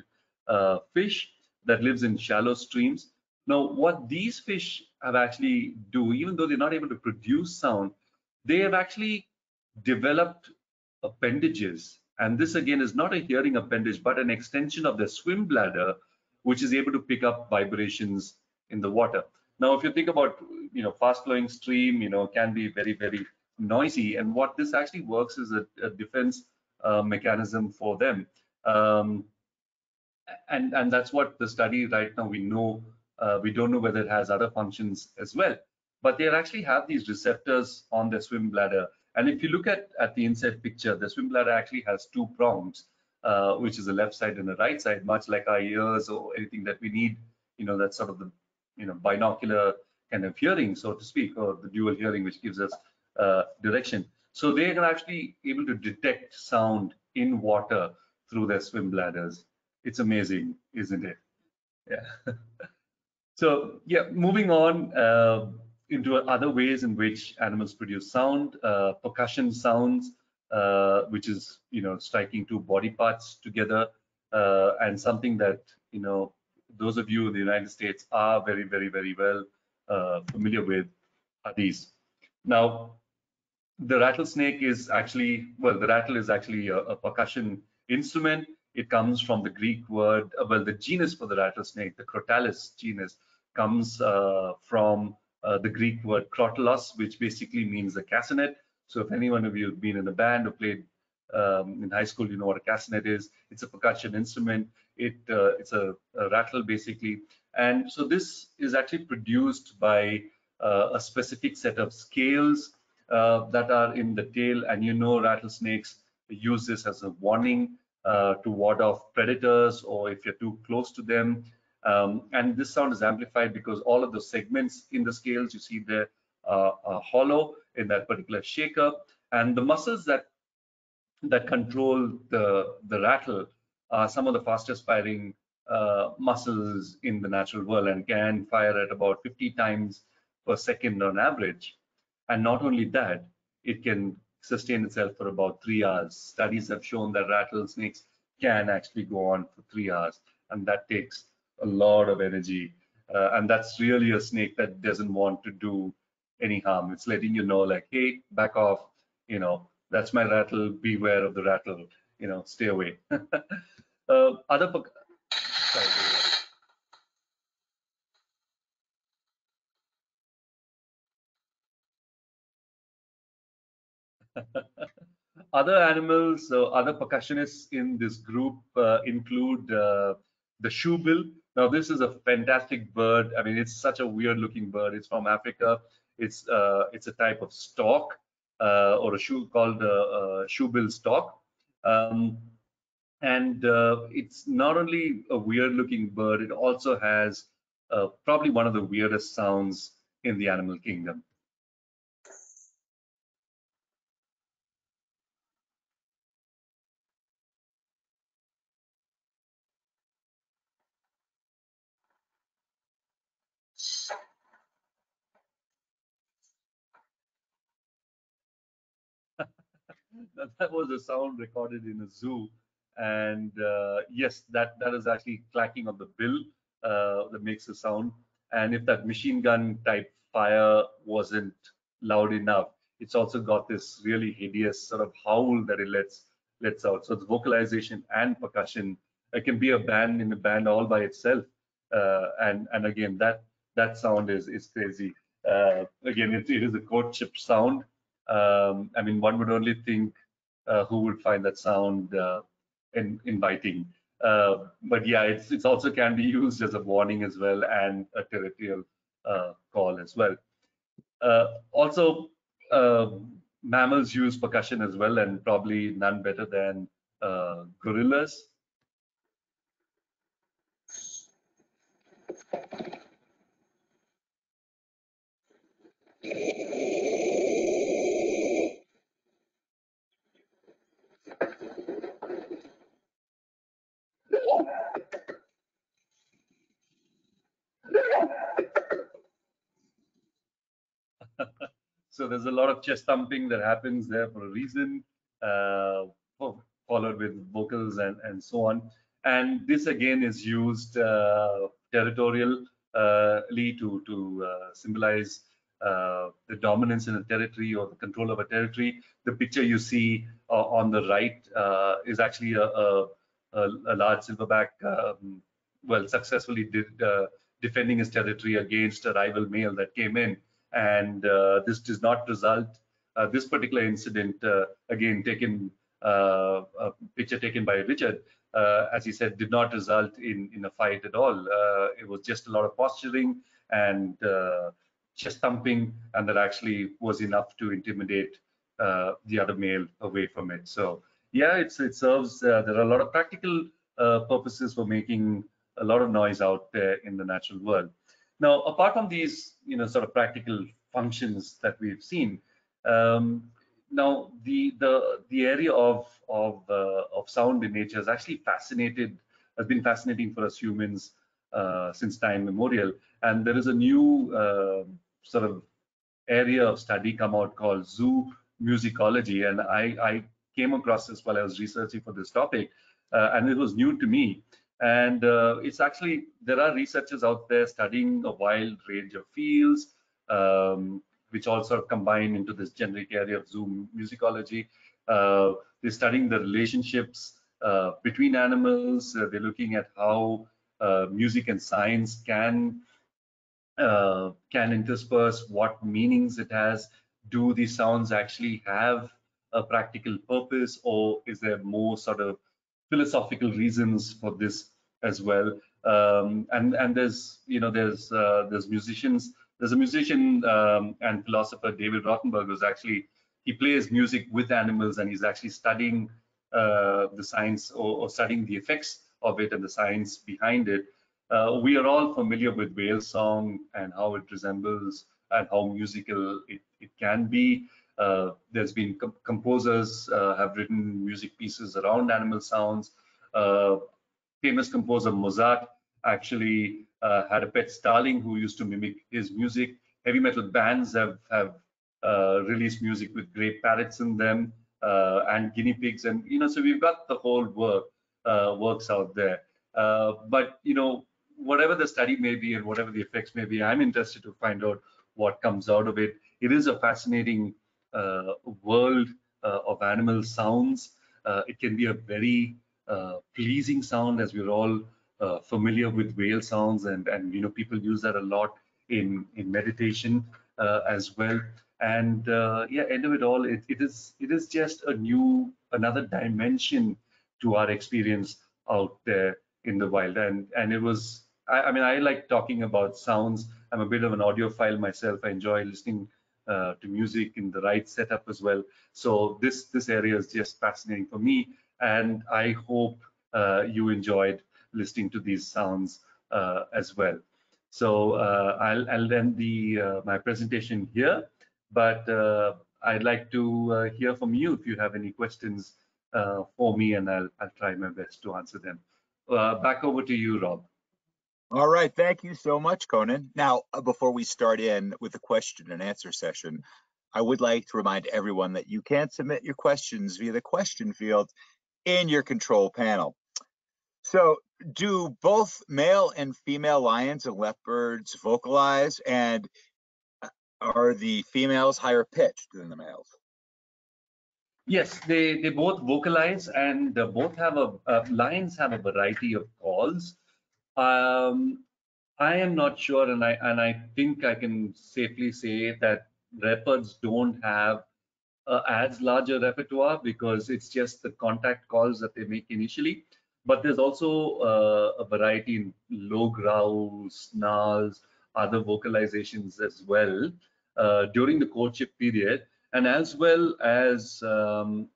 uh, fish that lives in shallow streams. Now, what these fish have actually do, even though they're not able to produce sound, they have actually developed appendages. And this again is not a hearing appendage, but an extension of the swim bladder, which is able to pick up vibrations in the water. Now, if you think about, you know, fast flowing stream, you know, can be very, very noisy. And what this actually works is a, a defense uh, mechanism for them. Um, and, and that's what the study right now we know uh, we don't know whether it has other functions as well, but they actually have these receptors on the swim bladder. And if you look at, at the inside picture, the swim bladder actually has two prongs, uh, which is the left side and the right side, much like our ears or anything that we need, you know, that's sort of the, you know, binocular kind of hearing, so to speak, or the dual hearing, which gives us uh, direction. So they are actually able to detect sound in water through their swim bladders. It's amazing, isn't it? Yeah. *laughs* So yeah, moving on uh, into other ways in which animals produce sound, uh, percussion sounds, uh, which is you know striking two body parts together, uh, and something that you know those of you in the United States are very very very well uh, familiar with are these. Now, the rattlesnake is actually well, the rattle is actually a, a percussion instrument. It comes from the Greek word, uh, well, the genus for the rattlesnake, the Crotalus genus, comes uh, from uh, the Greek word krotalos, which basically means a castanet. So if any one of you have been in a band or played um, in high school, you know what a castanet is. It's a percussion instrument. It uh, it's a, a, rattle basically, and so this is actually produced by uh, a specific set of scales uh, that are in the tail, and you know rattlesnakes use this as a warning uh, to ward off predators or if you're too close to them. Um, and this sound is amplified because all of the segments in the scales you see there uh, are hollow in that particular shaker, and the muscles that that control the the rattle are some of the fastest firing uh, muscles in the natural world and can fire at about 50 times per second on average. And not only that, it can sustain itself for about three hours. Studies have shown that rattlesnakes can actually go on for three hours, and that takes a lot of energy. Uh, and that's really a snake that doesn't want to do any harm. It's letting you know, like, hey, back off. You know, that's my rattle. Beware of the rattle. You know, stay away. *laughs* uh, other. Sorry, *laughs* other animals, uh, other percussionists in this group uh, include uh, the shoebill. Now, this is a fantastic bird. I mean, it's such a weird looking bird. It's from Africa. It's uh, it's a type of stork uh, or a shoe called a shoebill stork. Um, and uh, it's not only a weird looking bird, it also has probably one of the weirdest sounds in the animal kingdom. That was a sound recorded in a zoo. And uh, yes that that is actually clacking of the bill uh, that makes a sound. And if that machine gun type fire wasn't loud enough it's also got this really hideous sort of howl that it lets lets out. So it's vocalization and percussion it can be a band in a band all by itself. Uh, and and again that that sound is is crazy. Uh, again it, it is a courtship sound. Um, i mean one would only think Uh, who would find that sound uh, in, inviting. Uh, but yeah, it's, it's also can be used as a warning as well and a territorial uh, call as well. Uh, also, mammals use percussion as well, and probably none better than gorillas. So there's a lot of chest thumping that happens there for a reason, uh, followed with vocals and, and so on. And this again is used uh, territorially to, to uh, symbolize uh, the dominance in a territory or the control of a territory. The picture you see uh, on the right uh, is actually a, a, a large silverback, um, well, successfully did, defending his territory against a rival male that came in and uh, this does not result. Uh, this particular incident, uh, again taken a picture taken by Richard, as he said, did not result in in a fight at all. it was just a lot of posturing and chest thumping, and that actually was enough to intimidate uh, the other male away from it. So yeah, it's it serves. Uh, there are a lot of practical uh, purposes for making a lot of noise out there in the natural world. Now, apart from these, you know, sort of practical functions that we've seen, um, now the the the area of of uh, of sound in nature has actually fascinated has been fascinating for us humans uh, since time memorial. And there is a new uh, sort of area of study come out called zoo musicology. And I, I came across this while I was researching for this topic, uh, and it was new to me. And uh, it's actually, there are researchers out there studying a wide range of fields, um, which of combine into this generic area of zoo musicology. Uh, they're studying the relationships uh, between animals. Uh, they're looking at how uh, music and science can uh, can intersperse what meanings it has. Do these sounds actually have a practical purpose, or is there more sort of philosophical reasons for this as well? Um, and and there's you know there's uh, there's musicians. There's a musician um, and philosopher David Rothenberg who's actually he plays music with animals and he's actually studying uh, the science or, or, studying the effects of it and the science behind it. Uh, we are all familiar with whale song and how it resembles and how musical it, it can be. Uh, there's been com composers uh, have written music pieces around animal sounds. Uh, famous composer Mozart actually uh, had a pet starling who used to mimic his music. Heavy metal bands have have uh, released music with great parrots in them and guinea pigs, and you know, so we've got the whole work works out there. but you know, whatever the study may be and whatever the effects may be, I'm interested to find out what comes out of it. It is a fascinating Uh, world uh, of animal sounds. Uh, it can be a very uh, pleasing sound, as we're all uh, familiar with whale sounds, and and you know people use that a lot in in meditation as well. And yeah, end of it all, it, it is it is just a new another dimension to our experience out there in the wild and and it was I, I, mean i like talking about sounds i'm a bit of an audiophile myself i enjoy listening uh, to music in the right setup as well. So this this area is just fascinating for me, and I hope uh, you enjoyed listening to these sounds uh, as well. So uh, I'll, I'll end the uh, my presentation here, but uh, I'd like to hear from you if you have any questions for me, and I'll I'll try my best to answer them. back over to you, Rob. All right, thank you so much, Conan. Now, uh, before we start in with the question and answer session, I would like to remind everyone that you can submit your questions via the question field in your control panel. So, do both male and female lions and leopards vocalize, and uh, are the females higher pitched than the males? Yes, they, they both vocalize, and both have a uh, lions have a variety of calls. Um, I am not sure, and I and I think I can safely say that leopards don't have uh, as large a repertoire because it's just the contact calls that they make initially. But there's also uh, a variety in low growls, snarls, other vocalizations as well uh, during the courtship period, and as well as um,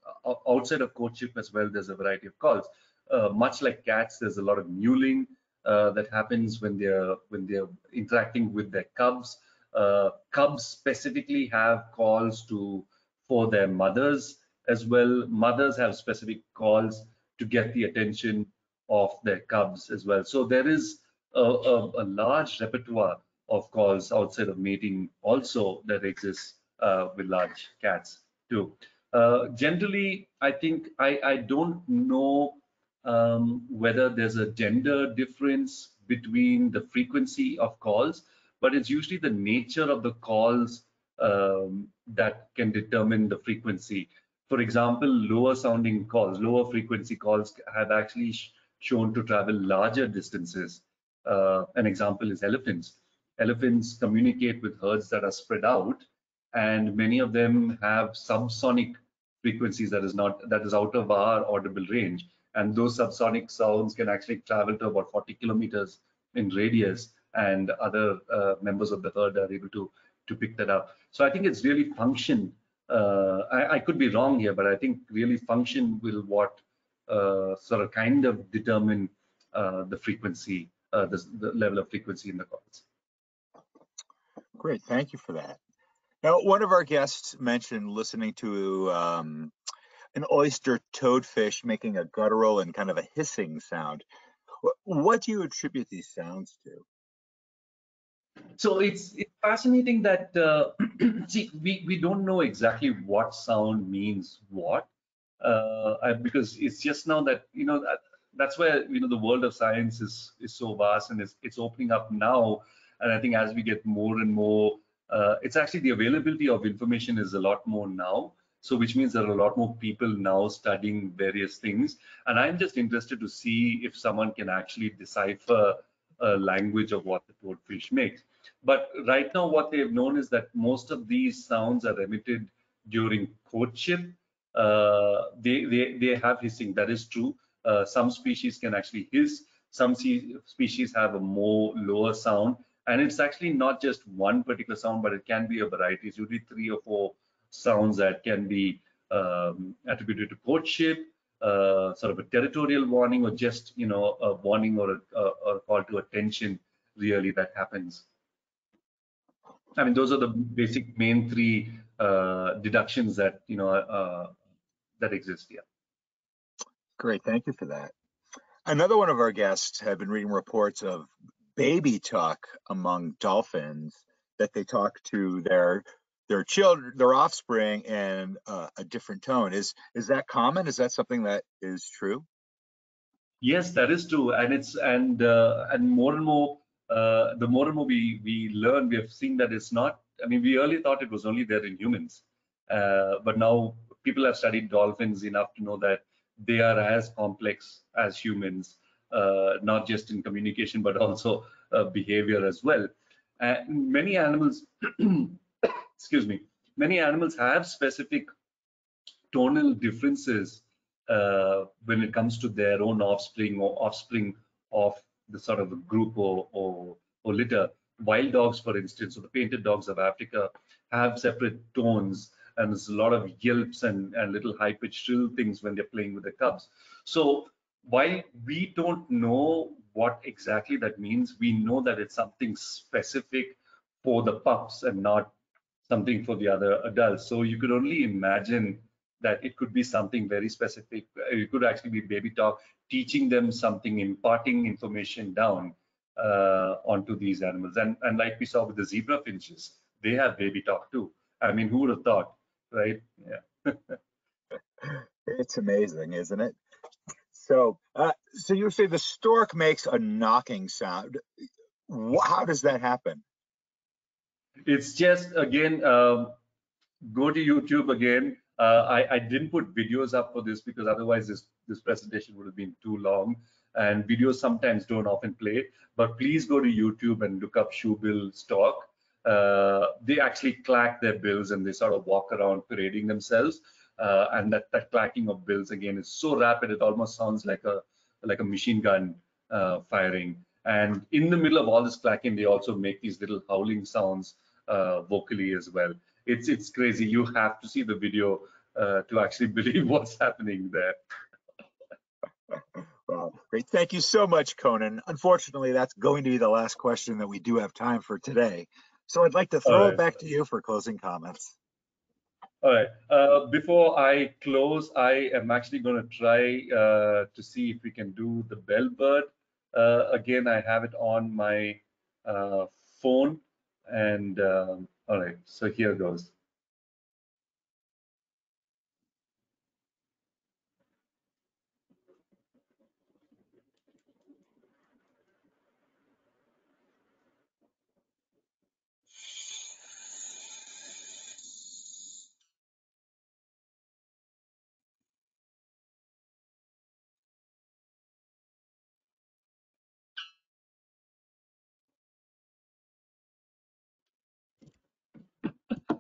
outside of courtship as well. There's a variety of calls. Uh, much like cats, there's a lot of mewling uh, that happens when they're when they're interacting with their cubs. Uh, cubs specifically have calls to for their mothers as well. Mothers have specific calls to get the attention of their cubs as well. So there is a, a, a large repertoire of calls outside of mating also that exists uh, with large cats too. Uh, generally, I think I, I don't know um, whether there's a gender difference between the frequency of calls, but it's usually the nature of the calls um, that can determine the frequency. For example, lower sounding calls, lower frequency calls have actually sh shown to travel larger distances. Uh, an example is elephants. Elephants communicate with herds that are spread out, and many of them have subsonic frequencies that is not that is out of our audible range and those subsonic sounds can actually travel to about 40 kilometers in radius and other uh, members of the herd are able to to pick that up. So i think it's really function uh, I, I, could be wrong here but i think really function will what uh, sort of kind of determine uh, the frequency uh, the, the level of frequency in the calls. Great thank you for that. Now one of our guests mentioned listening to um, an oyster toadfish making a guttural and kind of a hissing sound. What do you attribute these sounds to? So it's it's fascinating that uh, *clears throat* see we we don't know exactly what sound means what uh, because it's just now that you know that, that's where you know the world of science is is so vast and it's it's opening up now and I think as we get more and more uh, it's actually the availability of information is a lot more now so which means there are a lot more people now studying various things and I'm just interested to see if someone can actually decipher a language of what the toadfish makes but right now, what they have known is that most of these sounds are emitted during courtship. Uh, they, they, they have hissing, that is true. Uh, some species can actually hiss. Some species have a more lower sound. And it's actually not just one particular sound, but it can be a variety. It's usually three or four sounds that can be um, attributed to courtship, uh, sort of a territorial warning, or just you know a warning or a, or a call to attention. Really, that happens. I mean, those are the basic main three uh, deductions that you know uh, that exist here. Great, thank you for that. Another one of our guests had been reading reports of baby talk among dolphins that they talk to their their children, their offspring, in uh, a different tone. Is is that common? Is that something that is true? Yes, that is true, and it's and uh, and more and more uh, the more and more we, we learn, we have seen that it's not, I mean, we earlier thought it was only there in humans, uh, but now people have studied dolphins enough to know that they are as complex as humans, uh, not just in communication, but also uh, behavior as well. And many animals, *clears throat* excuse me, many animals have specific tonal differences uh, when it comes to their own offspring or offspring of the sort of group or, or, or litter. Wild dogs, for instance, or the painted dogs of Africa have separate tones and there's a lot of yelps and, and little high-pitched shrill things when they're playing with the cubs. So while we don't know what exactly that means, we know that it's something specific for the pups and not something for the other adults. So you could only imagine that it could be something very specific. It could actually be baby talk, teaching them something, imparting information down uh, onto these animals. And, and like we saw with the zebra finches, they have baby talk too. I mean, who would have thought, right? Yeah. *laughs* it's amazing, isn't it? So, uh, so you say the stork makes a knocking sound. How does that happen? It's just again, um, go to YouTube again, uh, I, I, didn't put videos up for this because otherwise this, this presentation would have been too long and videos sometimes don't often play. But please go to YouTube and look up shoebill stork. Uh, they actually clack their bills and they sort of walk around parading themselves. Uh, and that, that clacking of bills again is so rapid it almost sounds like a like a machine gun uh, firing. And in the middle of all this clacking, they also make these little howling sounds uh, vocally as well it's it's crazy. You have to see the video uh, to actually *laughs* believe what's happening there. *laughs* well, great. Thank you so much, Conan. Unfortunately, that's going to be the last question that we do have time for today. So I'd like to throw right. it back to you for closing comments. All right. Uh, before I close, I am actually going to try uh, to see if we can do the bellbird. Uh, again, I have it on my uh, phone and um, all right, so here goes.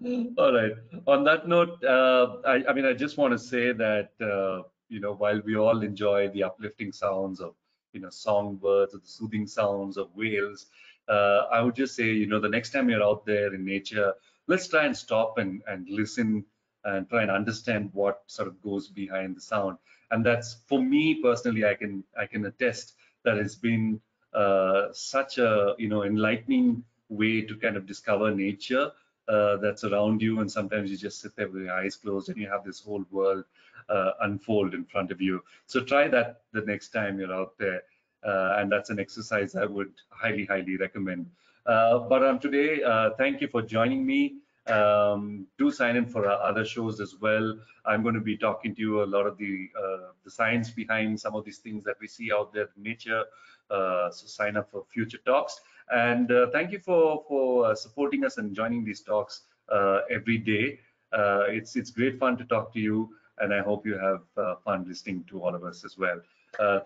All right. On that note, uh, I, I, mean, I just want to say that uh, you know, while we all enjoy the uplifting sounds of you know songbirds or the soothing sounds of whales, uh, I would just say, you know, the next time you're out there in nature, let's try and stop and and listen and try and understand what sort of goes behind the sound. And that's for me personally, I can I can attest that it's been uh, such a you know enlightening way to kind of discover nature uh, that's around you and sometimes you just sit there with your eyes closed and you have this whole world uh, unfold in front of you so try that the next time you're out there uh, and that's an exercise I would highly, highly recommend. Uh, but on today, uh, thank you for joining me. Um, do sign in for our other shows as well. I'm going to be talking to you a lot of the uh, the science behind some of these things that we see out there nature. So sign up for future talks. And uh, thank you for for uh, supporting us and joining these talks uh, every day. Uh, it's it's great fun to talk to you, and I hope you have fun listening to all of us as well.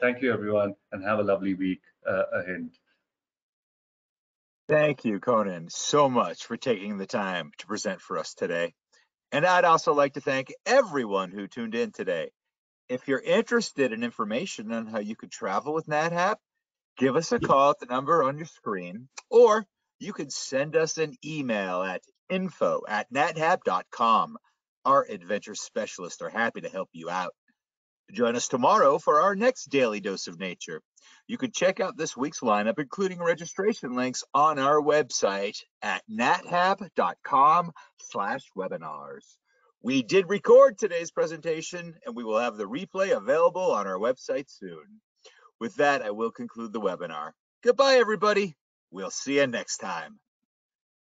thank you, everyone, and have a lovely week ahead. Thank you, Conan, so much for taking the time to present for us today. And I'd also like to thank everyone who tuned in today. If you're interested in information on how you could travel with NatHab, give us a call at the number on your screen, or you can send us an email at info at nathab.com. Our adventure specialists are happy to help you out. Join us tomorrow for our next daily dose of nature. You can check out this week's lineup, including registration links, on our website at nathab.com slash webinars. We did record today's presentation, and we will have the replay available on our website soon. With that, I will conclude the webinar. Goodbye, everybody. We'll see you next time.